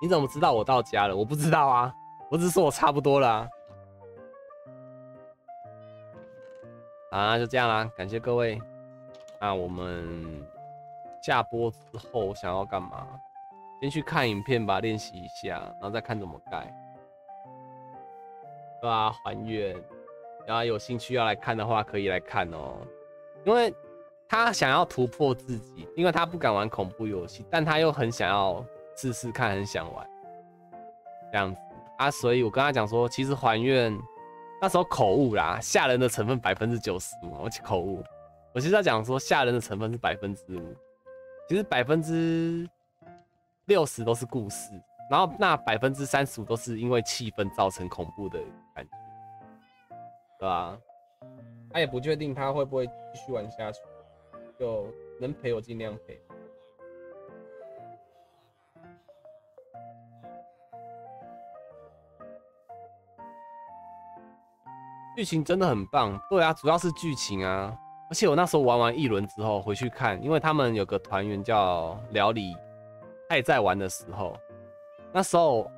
你怎么知道我到家了？我不知道啊，我只是说我差不多了。啊，啊就这样啦，感谢各位。那我们下播之后想要干嘛？先去看影片吧，练习一下，然后再看怎么盖，对吧？还原，然后有兴趣要来看的话，可以来看哦。因为他想要突破自己，因为他不敢玩恐怖游戏，但他又很想要试试看，很想玩这样子啊。所以我跟他讲说，其实还愿。那时候口误啦，吓人的成分百分之九十五，我口误。我其实要讲说吓人的成分是百分之五，其实百分之六十都是故事，然后那百分之三十五都是因为气氛造成恐怖的感觉，对吧？他也不确定他会不会继续玩下去，就能陪我尽量陪。剧情真的很棒。对啊，主要是剧情啊。而且我那时候玩完一轮之后回去看，因为他们有个团员叫辽里，他也在玩的时候，那时候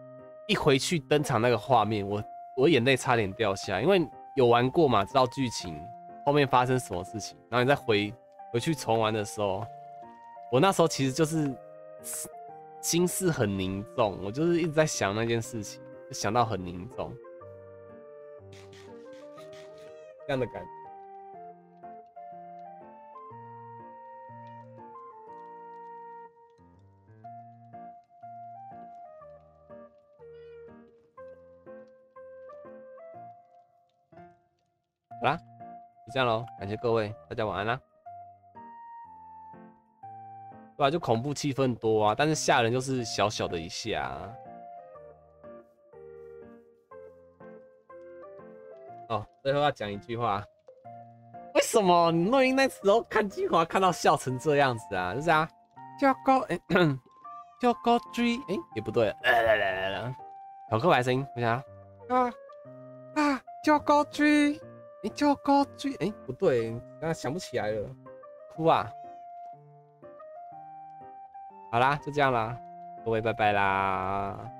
一回去登场那个画面，我我眼泪差点掉下，因为有玩过嘛，知道剧情后面发生什么事情，然后你再回回去重玩的时候，我那时候其实就是心思很凝重，我就是一直在想那件事情，想到很凝重，这样的感觉。好啦，就这样喽，感谢各位，大家晚安啦。对吧？就恐怖气氛多啊，但是吓人就是小小的一下。最后要讲一句话，为什么你录音那时候看精华看到笑成这样子啊？就是啊，叫高哎，叫高追哎，也不对，来来来来来，小克白声音，等下啊啊，叫高追。哎，叫高追，哎，不对，刚刚想不起来了，哭啊！好啦，就这样啦，各位拜拜啦。